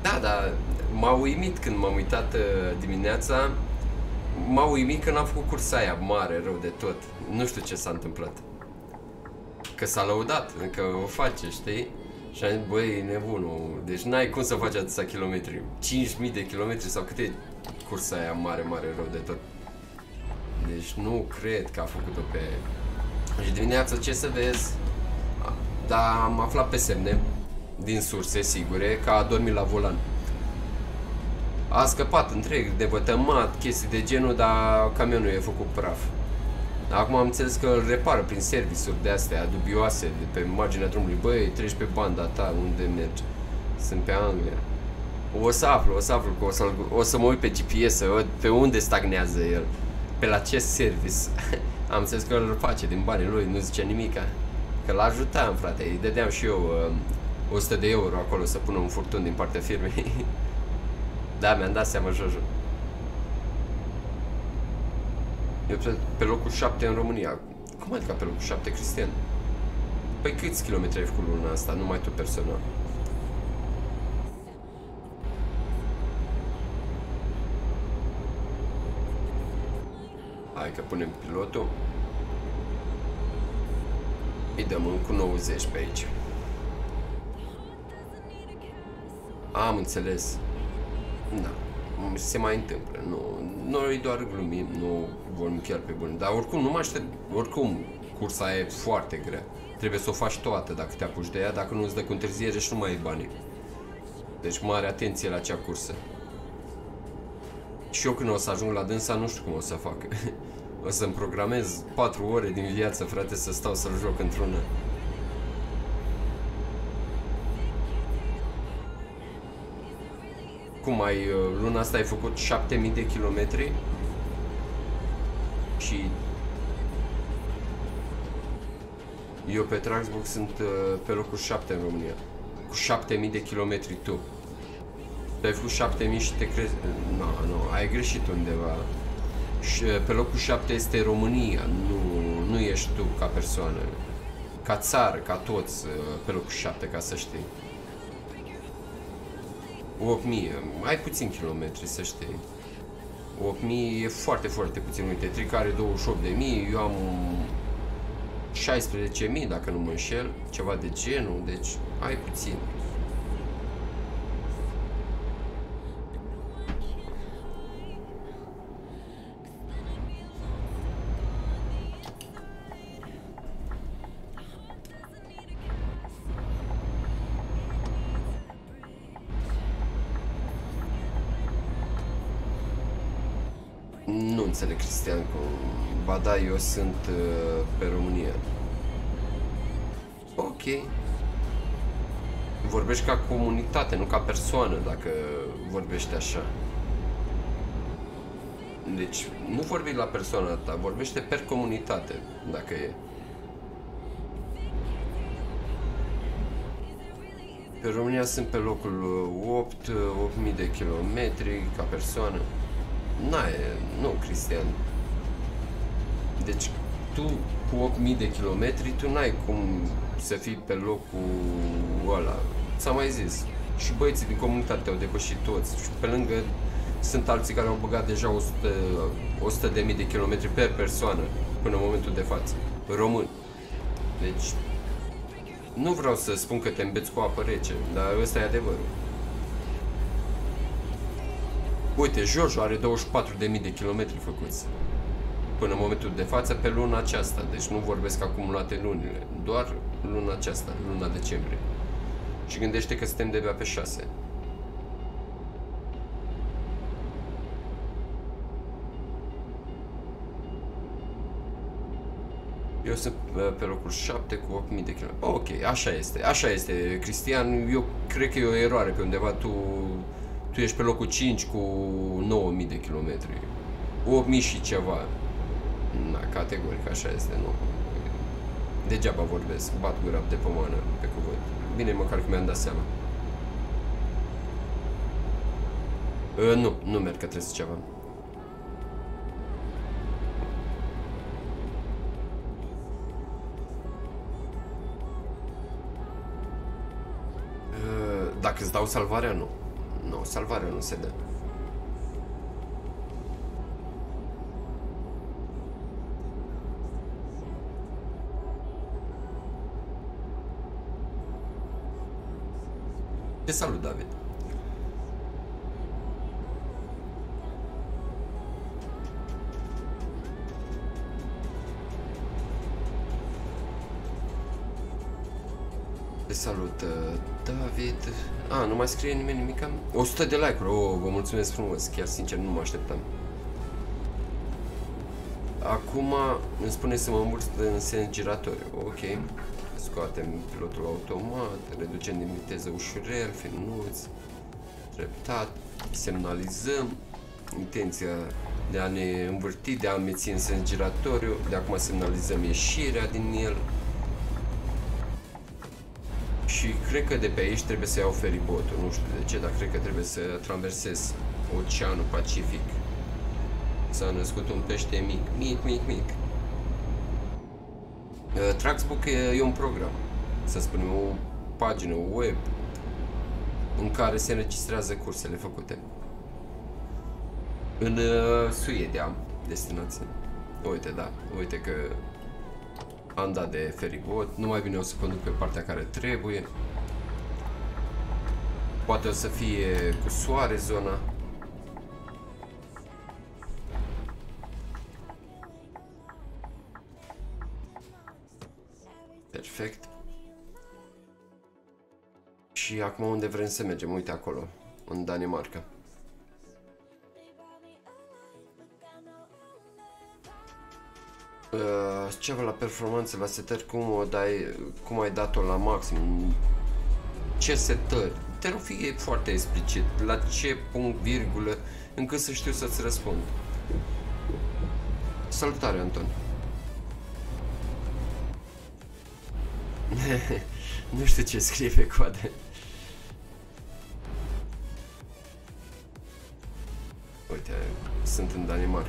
Da, dar m-a uimit când m-am uitat uh, dimineața. M-a uimit că n-am făcut cursa aia mare, rău de tot. Nu știu ce s-a întâmplat. Că s-a lăudat, că o face, știi? Și am zis, băi, nebunul, deci n-ai cum să faci atâția kilometri. 5.000 de kilometri sau câte e cursa aia mare, mare, rău de tot. Deci nu cred că a făcut-o pe... Și dimineața ce să vezi? Dar am aflat pe semne din surse sigure că a dormit la volan. A scăpat întreg de vătămat, chestii de genul, dar camionul e făcut praf. Acum am înțeles că îl repară prin servisuri de astea dubioase de pe marginea drumului. Băi, treci pe banda ta, unde mergi? Sunt pe Anglia. O să aflu, o să aflu, că o să, o să mă uit pe GPS să văd pe unde stagnează el. Pe la ce service. (laughs) am înțeles că îl face din banii lui, nu zice nimica. Că l-ajutam, frate, îi dădeam și eu uh, 100 de euro acolo să pună un furtun din partea firmei. (laughs) da, mi-am dat seama, Jojo. Eu pe, pe locul 7 în România. Cum adică pe locul 7, Cristian? Păi câți kilometri ai făcut luna asta, numai tu personal? Hai că punem pilotul. Îi dăm cu 90 pe aici. Am înțeles. Da. Se mai întâmplă. Nu, noi doar glumim, nu vorbim chiar pe bun. Dar oricum, nu mă aștept, oricum, cursa e foarte grea. Trebuie să o faci toată dacă te apuci de ea, dacă nu îți dă cu întârziere și nu mai ai bani. Deci mare atenție la acea cursă. Și eu când o să ajung la dânsa, nu știu cum o să fac. (laughs) o să-mi programez 4 ore din viață, frate, să stau să-l joc într-una. Cum ai, uh, luna asta ai făcut 7000 de kilometri și eu pe Traxbox sunt uh, pe locul 7 în România. Cu 7000 de kilometri tu. Tu ai făcut 7000 și te crezi... Nu, nu, ai greșit undeva. Și uh, pe locul 7 este România, nu, nu ești tu ca persoană. Ca țară, ca toți, pe locul 7, ca să știi. 8000, mai puțin kilometri, să știi. 8000 e foarte, foarte puțin. Uite, Tric are 28.000, eu am 16.000, dacă nu mă înșel, ceva de genul, deci ai puțin. Da, eu sunt uh, pe România. Ok. Vorbești ca comunitate, nu ca persoană, dacă vorbești așa. Deci, nu vorbi la persoana ta, vorbește per comunitate, dacă e. Pe România sunt pe locul 8, 8000 de kilometri ca persoană. N-ai, nu, Cristian. Deci, tu cu 8000 de kilometri, tu n-ai cum să fii pe locul ăla. Ți-am mai zis. Și băieții din comunitate au depășit toți. Și pe lângă sunt alții care au băgat deja 100, 100 de mii de kilometri per persoană până în momentul de față. Român. Deci, nu vreau să spun că te îmbeți cu apă rece, dar ăsta e adevărul. Uite, Jojo are 24.000 de kilometri făcuți până în momentul de față pe luna aceasta. Deci nu vorbesc acumulate lunile, doar luna aceasta, luna decembrie. Și gândește că suntem de pe 6. Eu sunt uh, pe locul 7 cu 8000 de km. Ok, așa este, așa este, Cristian. Eu cred că e o eroare pe undeva tu tu ești pe locul 5 cu 9000 de kilometri. 8000 și ceva. Na, categoric, așa este, nu. Degeaba vorbesc, bat gura de pomană, pe cuvânt. Bine, măcar că mi-am dat seama. Uh, nu, nu merg către ceva. Dacă îți dau salvarea, nu. Nu, salvarea nu se dă. Te salut, David. Te salut, David. A, nu mai scrie nimeni nimic. 100 de like-uri. Oh, vă mulțumesc frumos. Chiar sincer nu mă așteptam. Acum îmi spune să mă îmburs în sens giratoriu. Ok. Scoatem pilotul automat, reducem din viteză ușurel, finuț, treptat, semnalizăm intenția de a ne învârti, de a ameți în sens giratoriu, de acum semnalizăm ieșirea din el, Și cred că de pe aici trebuie să iau feribotul, nu știu de ce, dar cred că trebuie să traversez Oceanul Pacific. S-a născut un pește mic, mic, mic, mic. Uh, Traxbook e, e un program, să spunem, o pagină web în care se înregistrează cursele făcute. În uh, Suedia, destinație. Uite, da, uite că am dat de feribot, nu mai bine o să conduc pe partea care trebuie. Poate o să fie cu soare zona. Și acum unde vrem să mergem? Uite acolo, în Danemarca. Uh, ceva la performanță, la setări, cum o dai, cum ai dat-o la maxim? Ce setări? Te rog fie foarte explicit, la ce punct, virgulă, încât să știu să-ți răspund. Salutare, Anton. (laughs) nu știu ce scrie pe coade.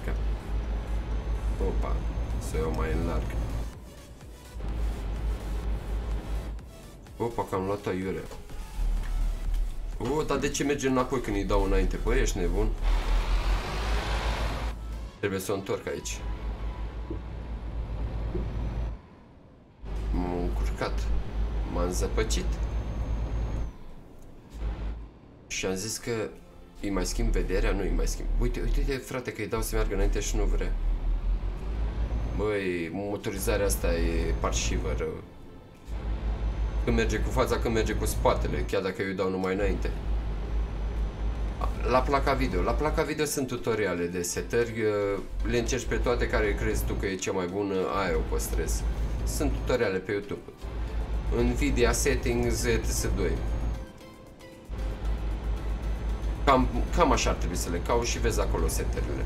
În Danemarca. Opa, să iau mai în larg. Opa, că am luat aiurea. O, dar de ce merge înapoi când îi dau înainte? Păi, ești nebun? Trebuie să o întorc aici. M-am încurcat. M-am zăpăcit. Și am zis că îi mai schimb vederea, nu îi mai schimb. Uite, uite frate că îi dau să meargă înainte și nu vrea. Băi, motorizarea asta e parșivă rău. Când merge cu fața, când merge cu spatele, chiar dacă eu îi dau numai înainte. La placa video. La placa video sunt tutoriale de setări, le încerci pe toate care crezi tu că e cea mai bună, aia o păstrez. Sunt tutoriale pe YouTube. Nvidia Settings ETS2. Cam, cam așa ar trebui să le cauți și vezi acolo setările.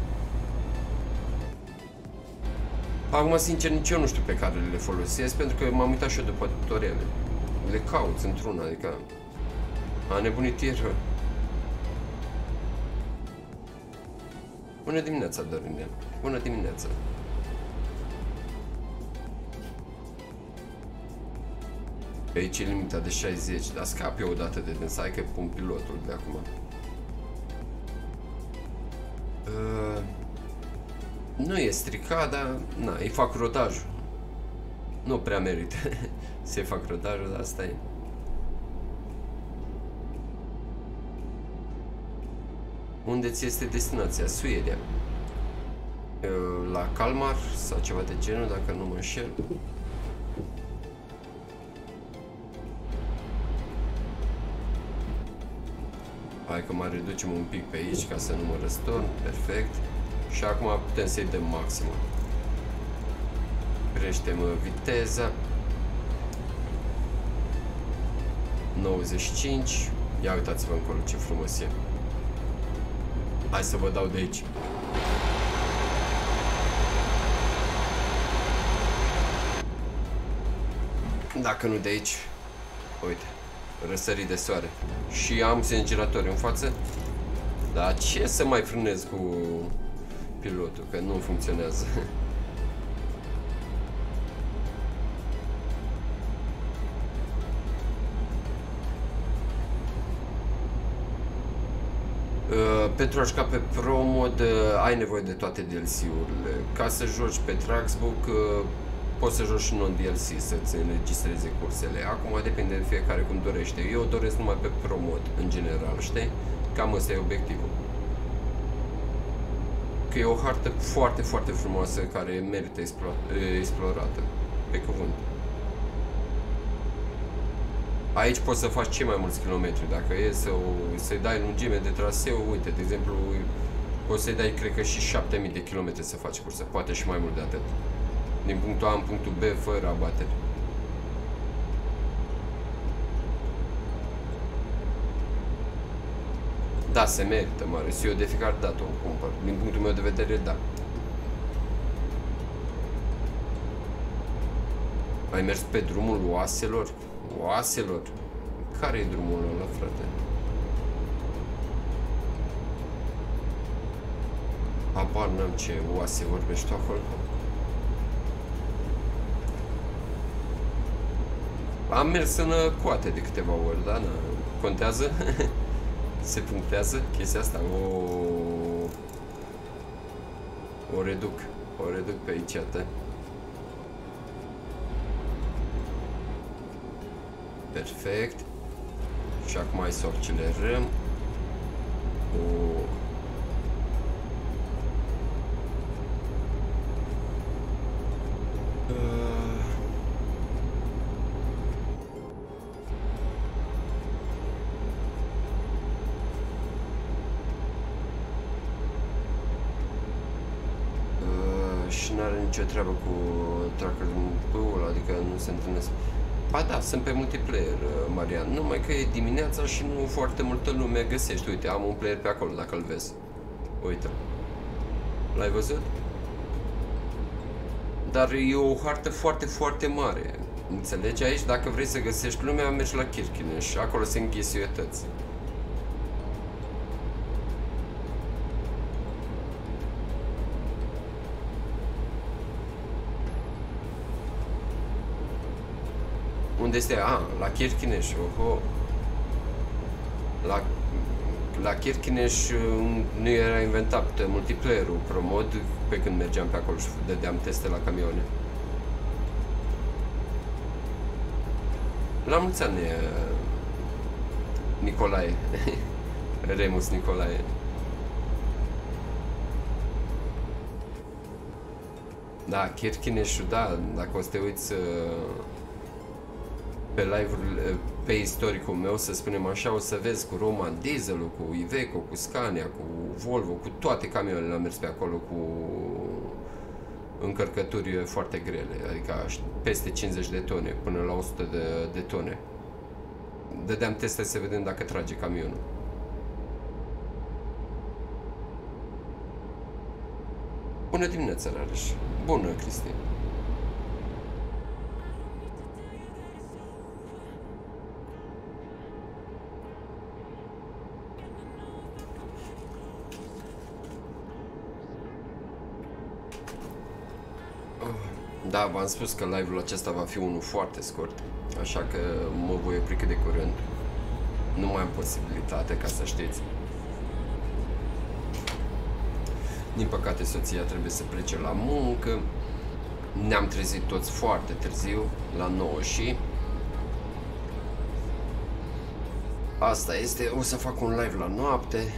Acum, sincer, nici eu nu știu pe care le folosesc, pentru că m-am uitat și eu după tutoriale. Le cauți într-una, adică... A nebunit ieri, Bună dimineața, Dorinel. Bună dimineața. Pe aici e limita de 60, dar scap eu odată de dânsa, hai că pun pilotul de acum. Uh, nu e stricat, dar na, îi fac rodajul. Nu prea merită (laughs) să-i fac rodajul, dar asta e. Unde ți este destinația? Suedia. La Kalmar sau ceva de genul, dacă nu mă înșel. Hai că mai reducem un pic pe aici ca să nu mă răstorn. Perfect. Și acum putem să-i dăm maximă. Creștem viteza. 95. Ia uitați-vă încolo ce frumos e. Hai să vă dau de aici. Dacă nu de aici, uite, răsării de soare. Și am sengeratori în față. Dar ce să mai frânez cu pilotul, că nu funcționează. (laughs) Uh, pentru a juca pe Pro Mod uh, ai nevoie de toate DLC-urile. Ca să joci pe Traxbook uh, poți să joci și non-DLC, să-ți înregistreze cursele. Acum depinde de fiecare cum dorește. Eu doresc numai pe Pro Mod, în general, știi? Cam ăsta e obiectivul. Că e o hartă foarte, foarte frumoasă care merită explorată. Pe cuvânt. Aici poți să faci cei mai mulți kilometri. Dacă e să să-i dai lungime de traseu, uite, de exemplu, poți să-i dai, cred că și 7000 de kilometri să faci cursă, poate și mai mult de atât. Din punctul A în punctul B, fără abateri. Da, se merită, mare. Și eu de fiecare dată o cumpăr. Din punctul meu de vedere, da. Ai mers pe drumul oaselor? Oaselor? Care e drumul ăla, frate? Habar n-am ce oase vorbești tu acolo. Am mers în uh, coate de câteva ori, da? Na, contează? (laughs) Se punctează chestia asta? O, o reduc. O reduc pe aici, te. Perfect. Și acum hai să o accelerăm. O... nu are nicio treabă cu tracker ul adică nu se întâlnesc. Ba da, sunt pe multiplayer, uh, Marian, numai că e dimineața și nu foarte multă lume găsești. Uite, am un player pe acolo, dacă îl vezi. Uite. L-ai văzut? Dar e o hartă foarte, foarte mare. Înțelegi? Aici, dacă vrei să găsești lumea, mergi la Kirkenes și acolo sunt ghesiuetăți. Unde este? Ah, la Kirkenes. Oho. La, la Kirkenes uh, nu era inventat multiplayer-ul ProMod pe când mergeam pe acolo și dădeam teste la camioane. La mulți ani, uh, Nicolae. (laughs) Remus Nicolae. Da, Kirkenes, da, dacă o să te uiți uh, pe live pe istoricul meu, să spunem așa, o să vezi cu Roman diesel cu Iveco, cu Scania, cu Volvo, cu toate camioanele am mers pe acolo cu încărcături foarte grele, adică peste 50 de tone, până la 100 de, de tone. Dădeam teste să vedem dacă trage camionul. Bună dimineața, Rareș! Bună, Cristi! Da, v-am spus că live-ul acesta va fi unul foarte scurt, așa că mă voi opri cât de curând. Nu mai am posibilitate, ca să știți. Din păcate, soția trebuie să plece la muncă. Ne-am trezit toți foarte târziu, la 9 și... Asta este, o să fac un live la noapte.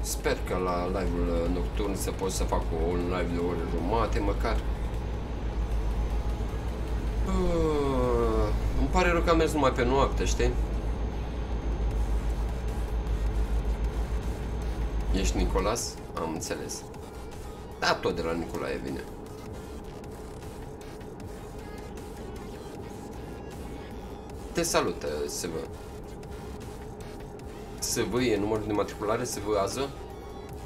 Sper că la live-ul nocturn să pot să fac un live de o oră jumate, măcar pare rău că am mers numai pe noapte, știi? Ești Nicolas? Am înțeles. Da, tot de la Nicolae vine. Te salută, SV. SV e numărul de matriculare, SV Ază?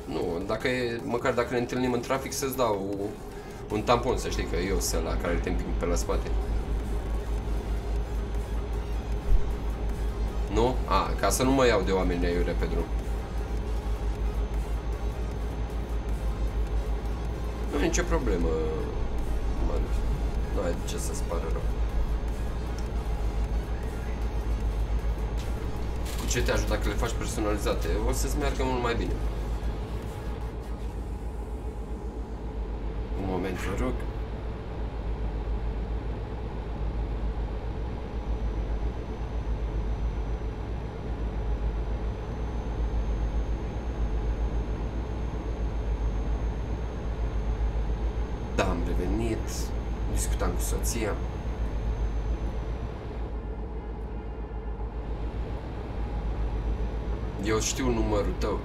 Nu, dacă e, măcar dacă ne întâlnim în trafic să-ți dau un tampon, să știi că eu sunt la care te împing pe la spate. Nu? A, ca să nu mă iau de oameni aiure pe drum. Nu e nicio problemă, Marius. Nu ai de ce să-ți pară rău. Cu ce te ajută dacă le faci personalizate? O să-ți meargă mult mai bine. Un moment, vă rog. Soția. Eu știu numărul tău.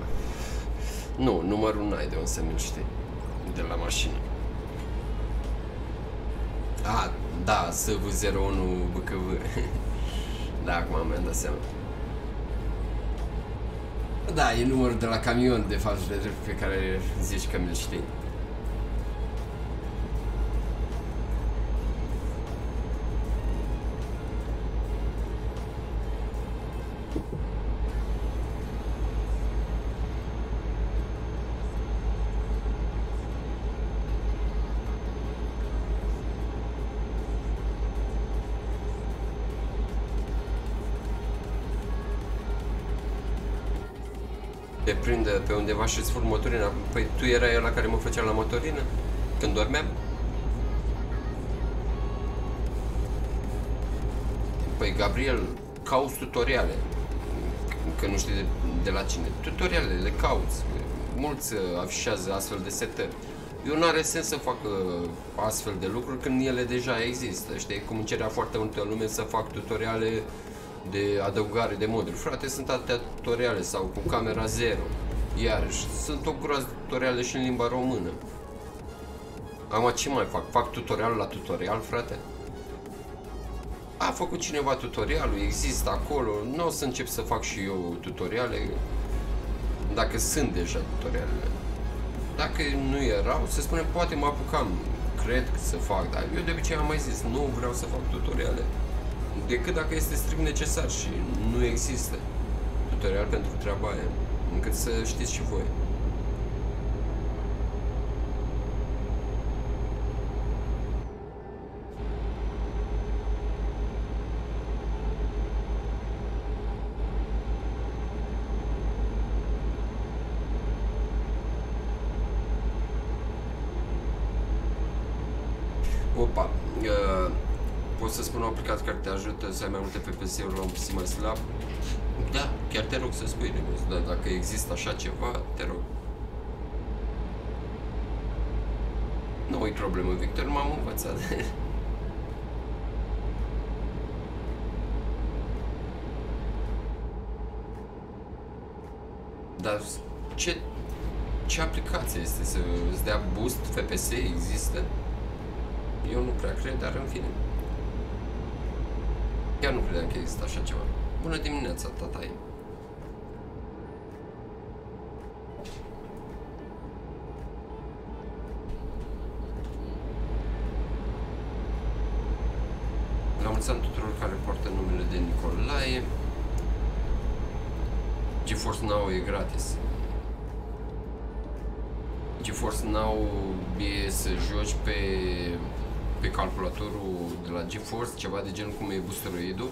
Nu, numărul n-ai de unde să mi știi. De la mașină. A, da, SV01 BKV. (laughs) da, acum mi-am dat seama. Da, e numărul de la camion, de fapt, pe care zici că mi-l știi. Pe undeva și îți fur motorina. Păi tu erai la care mă făcea la motorină? Când dormeam? Păi Gabriel, cauți tutoriale. Că nu știi de, de la cine. Tutoriale, le cauți. Mulți uh, afișează astfel de setări. Eu nu are sens să fac uh, astfel de lucruri când ele deja există. Știi, cum încerea foarte multă lume să fac tutoriale de adăugare de moduri. Frate, sunt atâtea tutoriale sau cu camera zero. Iarăși, sunt o groază de tutoriale și în limba română. Acum ce mai fac? Fac tutorial la tutorial, frate? A făcut cineva tutorialul, există acolo, nu o să încep să fac și eu tutoriale dacă sunt deja tutorialele. Dacă nu erau, să spunem, poate mă apucam, cred să fac, dar eu de obicei am mai zis, nu vreau să fac tutoriale decât dacă este strict necesar și nu există tutorial pentru treaba aia, încât să știți și voi. Opa, uh, pot să spun o aplicație care te ajută să ai mai multe PPS-uri la un PC mai slab? Da, chiar te rog să spui, Remus, da, dacă există așa ceva, te rog. Nu e problemă, Victor, m-am învățat. (laughs) Dar ce, ce aplicație este? Să îți dea boost FPS? Există? Eu nu prea cred, dar în fine. Chiar nu credeam că există așa ceva. Bună dimineața, tatai. La mulți ani tuturor care poartă numele de Nicolae. GeForce Now e gratis. GeForce Now e să joci pe pe calculatorul de la GeForce, ceva de genul cum e Boosteroid-ul.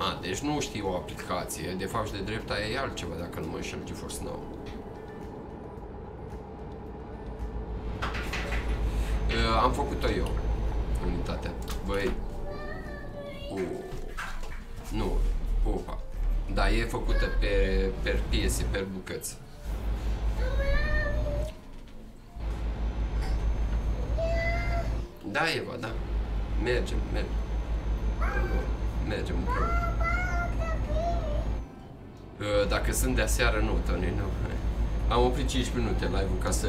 A, deci nu știi o aplicație, de fapt și de drept aia e altceva dacă nu mă înșel GeForce Now. Uh, am făcut-o eu, unitatea. Băi, uh, nu, opa. Da, e făcută pe, per piese, per bucăți. Da, Eva, da. Mergem, mergem. Mergem împreună. Uh, dacă sunt de aseară, nu, Tony, nu. Am oprit 5 minute live-ul ca să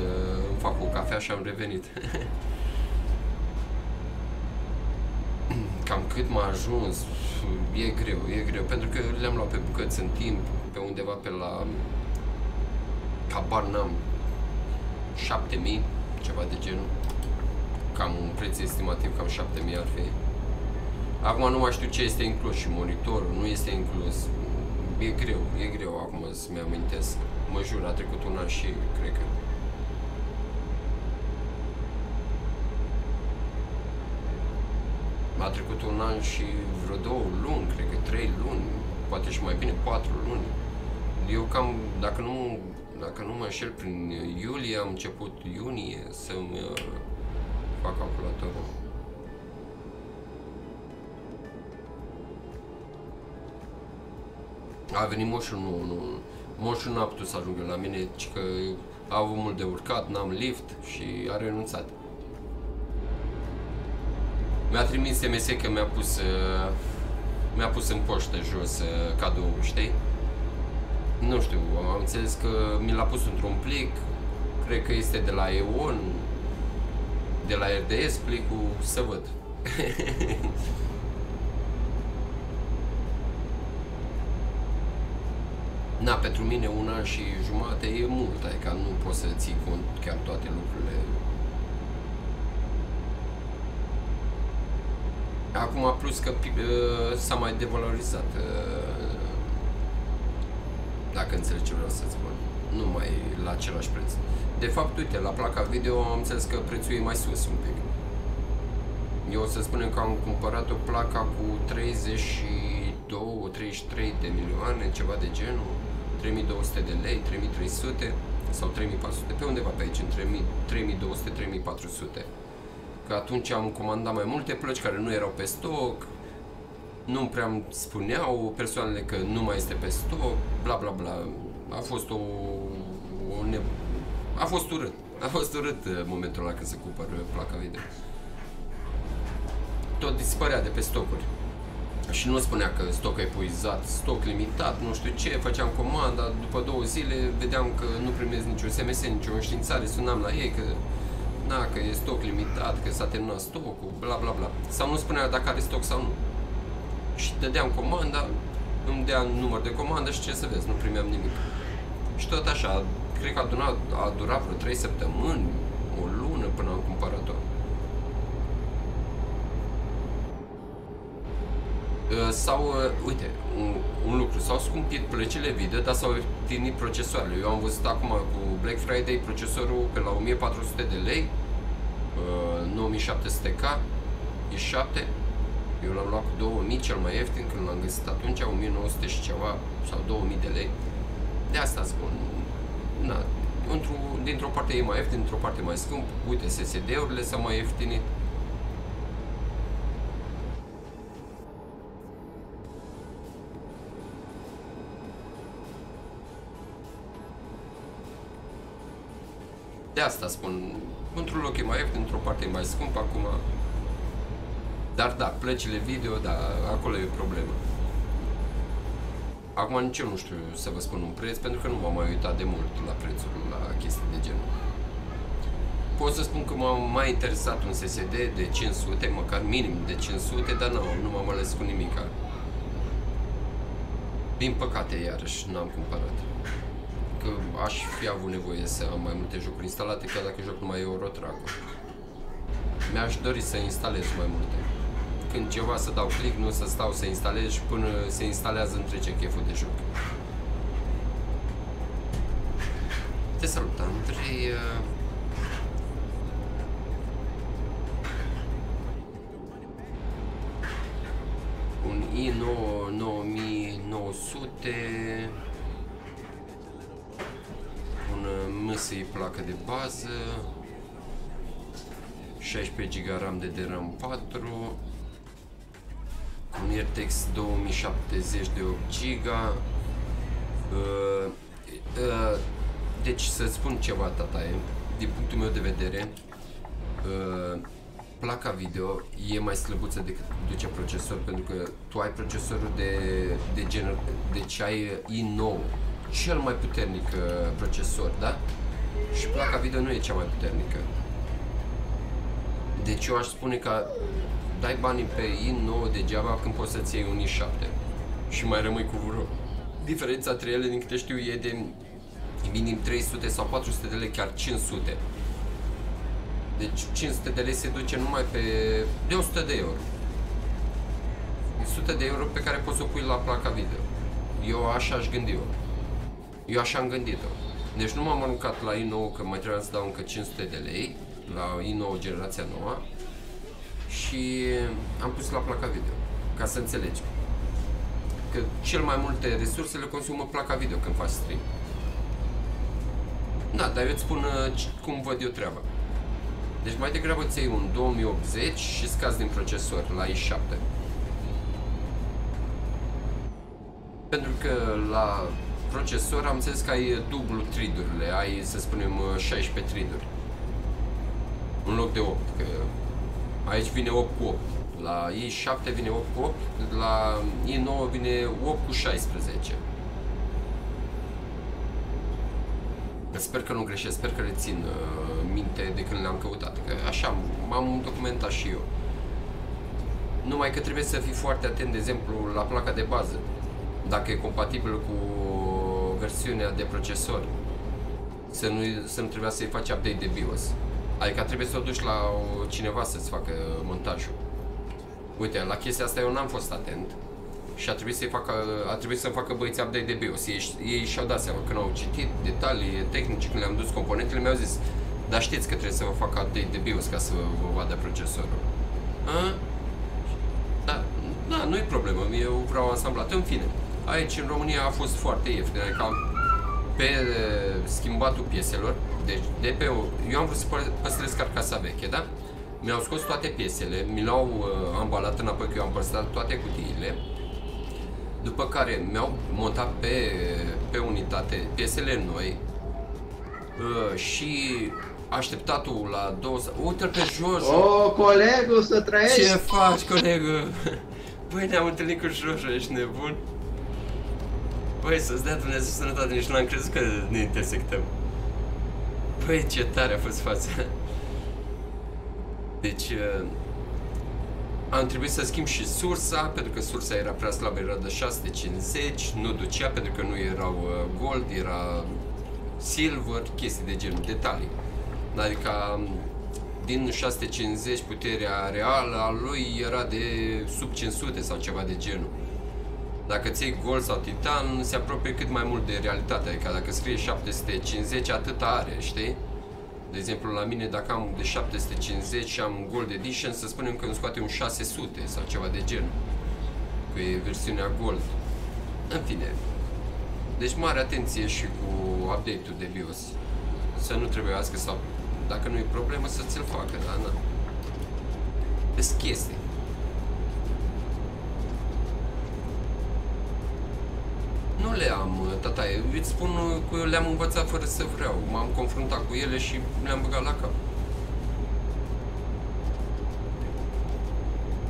îmi fac o cafea și am revenit. (laughs) Cam cât m-a ajuns, e greu, e greu, pentru că le-am luat pe bucăți în timp, pe undeva pe la, cabar n-am, 7000, ceva de genul cam un preț estimativ, cam 7000 ar fi. Acum nu mai știu ce este inclus și monitorul, nu este inclus. E greu, e greu acum să-mi amintesc. Mă jur, a trecut un an și cred că a trecut un an și vreo două luni, cred că trei luni, poate și mai bine patru luni. Eu cam, dacă nu, dacă nu mă înșel, prin iulie am început iunie să-mi fac calculatorul. A venit moșul, nu, nu. Moșul n-a putut să ajungă la mine, ci că a avut mult de urcat, n-am lift și a renunțat. Mi-a trimis SMS că mi-a pus uh, mi-a pus în poștă jos uh, cadou, știi? Nu știu, am înțeles că mi l-a pus într-un plic, cred că este de la EON, de la RDS plicul să văd. (laughs) Na, pentru mine un an și jumate e mult, adică nu poți să ții cont chiar toate lucrurile. Acum, plus că uh, s-a mai devalorizat, uh, dacă înțelegi ce vreau să spun, nu mai la același preț. De fapt, uite, la placa video am înțeles că prețul e mai sus un pic. Eu o să spunem că am cumpărat o placa cu 32-33 de milioane, ceva de genul. 3200 de lei, 3300 sau 3400, pe undeva pe aici, între 3200-3400. Că atunci am comandat mai multe plăci care nu erau pe stoc, nu prea îmi spuneau persoanele că nu mai este pe stoc, bla bla bla. A fost o, o ne... a fost urât. A fost urât uh, momentul ăla când se cumpără placa video. Tot dispărea de pe stocuri. Și nu spunea că stoc epuizat, stoc limitat, nu știu ce, făceam comanda, după două zile vedeam că nu primesc niciun SMS, nicio înștiințare, sunam la ei că na, că e stoc limitat, că s-a terminat stocul, bla bla bla. Sau nu spunea dacă are stoc sau nu. Și dădeam comanda, îmi dea număr de comandă și ce să vezi, nu primeam nimic. Și tot așa, cred că a, durat, a durat vreo 3 săptămâni, o lună până am cumpărat-o. Uh, sau, uh, uite, un, un lucru, s-au scumpit plăcile video, dar s-au ieftinit procesoarele. Eu am văzut acum cu Black Friday procesorul pe la 1400 de lei, 9700K, uh, e 7 eu l-am luat cu 2000 cel mai ieftin când l-am găsit atunci, 1900 și ceva sau 2000 de lei. De asta spun, na, într-o, dintr-o parte e mai ieftin, dintr-o parte mai scump. Uite, SSD-urile s-au mai ieftinit. De asta spun, într-un loc e mai ieftin, într-o parte e mai scump, acum... Dar da, plăcile video, da, acolo e o problemă. Acum nici eu nu știu să vă spun un preț, pentru că nu m-am mai uitat de mult la prețul la chestii de genul. Pot să spun că m-a mai interesat un SSD de 500, măcar minim de 500, dar nu, nu m-am ales cu nimic. Din păcate, iarăși, n-am cumpărat. Că aș fi avut nevoie să am mai multe jocuri instalate, chiar dacă joc numai Euro Truck. Mi-aș dori să instalez mai multe când ceva să dau click, nu să stau să instalez și până se instalează între ce cheful de joc. Te salut, Andrei. Un i9 9900 un MSI placă de bază 16 GB RAM de DRAM 4 un RTX 2070 de 8 GB. Uh, uh, deci să spun ceva, tata, din punctul meu de vedere, uh, placa video e mai slăbuță decât duce procesor, pentru că tu ai procesorul de, de gener, deci ai i9, cel mai puternic uh, procesor, da? Și placa video nu e cea mai puternică. Deci eu aș spune că dai banii pe i9 degeaba când poți să-ți iei un i7 și mai rămâi cu vreo. Diferența între ele, din câte știu, e de minim 300 sau 400 de lei, chiar 500. Deci 500 de lei se duce numai pe de 100 de euro. 100 de euro pe care poți să o pui la placa video. Eu așa aș gândi eu. Eu așa am gândit-o. Deci nu m-am aruncat la i9 că mai trebuia să dau încă 500 de lei la i9 generația nouă și am pus la placa video, ca să înțelegi. Că cel mai multe resurse le consumă placa video când faci stream. Da, dar eu îți spun uh, cum văd eu treaba. Deci mai degrabă ți un 2080 și scazi din procesor la i7. Pentru că la procesor am înțeles că ai dublu tridurile, ai să spunem 16 triduri. În loc de 8, că Aici vine 8 cu 8. La i7 vine 8 cu 8, la i9 vine 8 cu 16. Sper că nu greșesc, sper că rețin uh, minte de când le-am căutat, că așa m-am documentat și eu. Numai că trebuie să fii foarte atent, de exemplu, la placa de bază, dacă e compatibil cu versiunea de procesor, să nu, să nu trebuia să-i faci update de BIOS. Adică trebuie să o duci la cineva să-ți facă montajul. Uite, la chestia asta eu n-am fost atent și a trebuit să facă, a trebuit să facă băieți update de BIOS. Ei, ei și-au dat seama când au citit detalii tehnice, când le-am dus componentele, mi-au zis dar știți că trebuie să vă fac update de BIOS ca să vă vadă procesorul. A? Da, da, nu e problemă, eu vreau ansamblat. În fine, aici în România a fost foarte ieftin, adică pe uh, schimbatul pieselor, deci de pe, eu am vrut să păstrez carcasa veche, da? Mi-au scos toate piesele, mi le-au uh, ambalat înapoi, că eu am păstrat toate cutiile, după care mi-au montat pe, pe unitate piesele noi uh, și așteptatul la două... Uite-l pe Jojo! O, colegul, să trăiești! Ce faci, colegul? (laughs) Băi, ne-am întâlnit cu Jojo, ești nebun? Băi, să-ți dea Dumnezeu sănătate, nici nu am crezut că ne intersectăm. Băi, ce tare a fost fața. Deci, uh, am trebuit să schimb și sursa, pentru că sursa era prea slabă, era de 650, nu ducea pentru că nu erau uh, gold, era silver, chestii de genul, detalii. Adică um, din 650 puterea reală a lui era de sub 500 sau ceva de genul. Dacă ți iei gold sau titan, se apropie cât mai mult de realitate. Adică dacă scrie 750, atât are, știi? De exemplu, la mine, dacă am de 750 și am Gold Edition, să spunem că îmi scoate un 600 sau ceva de genul. Că e versiunea Gold. În fine. Deci mare atenție și cu update-ul de BIOS. Să nu trebuiască sau dacă nu e problemă să ți-l facă, da? Na. Deci chestii. Nu le am, tata, îți spun că eu le-am învățat fără să vreau. M-am confruntat cu ele și le-am băgat la cap.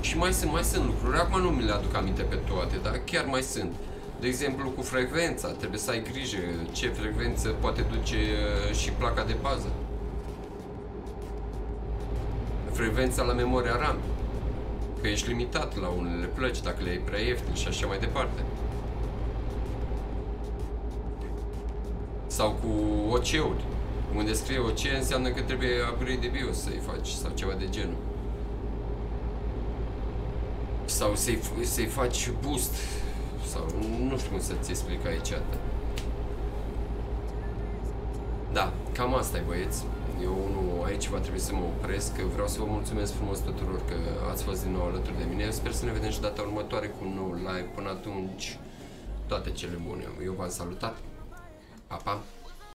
Și mai sunt, mai sunt lucruri. Acum nu mi le aduc aminte pe toate, dar chiar mai sunt. De exemplu, cu frecvența, trebuie să ai grijă ce frecvență poate duce uh, și placa de bază. Frecvența la memoria RAM. Că ești limitat la unele plăci dacă le ai prea ieftin și așa mai departe. Sau cu OC-uri. Unde scrie OC înseamnă că trebuie upgrade de BIOS să-i faci sau ceva de genul. Sau să-i, să faci boost. Sau nu știu cum să-ți explic aici. Da, cam asta e băieți. Eu nu, aici va trebui să mă opresc. Vreau să vă mulțumesc frumos tuturor că ați fost din nou alături de mine. Eu sper să ne vedem și data următoare cu un nou live. Până atunci, toate cele bune. Eu v-am salutat. Pa, pam.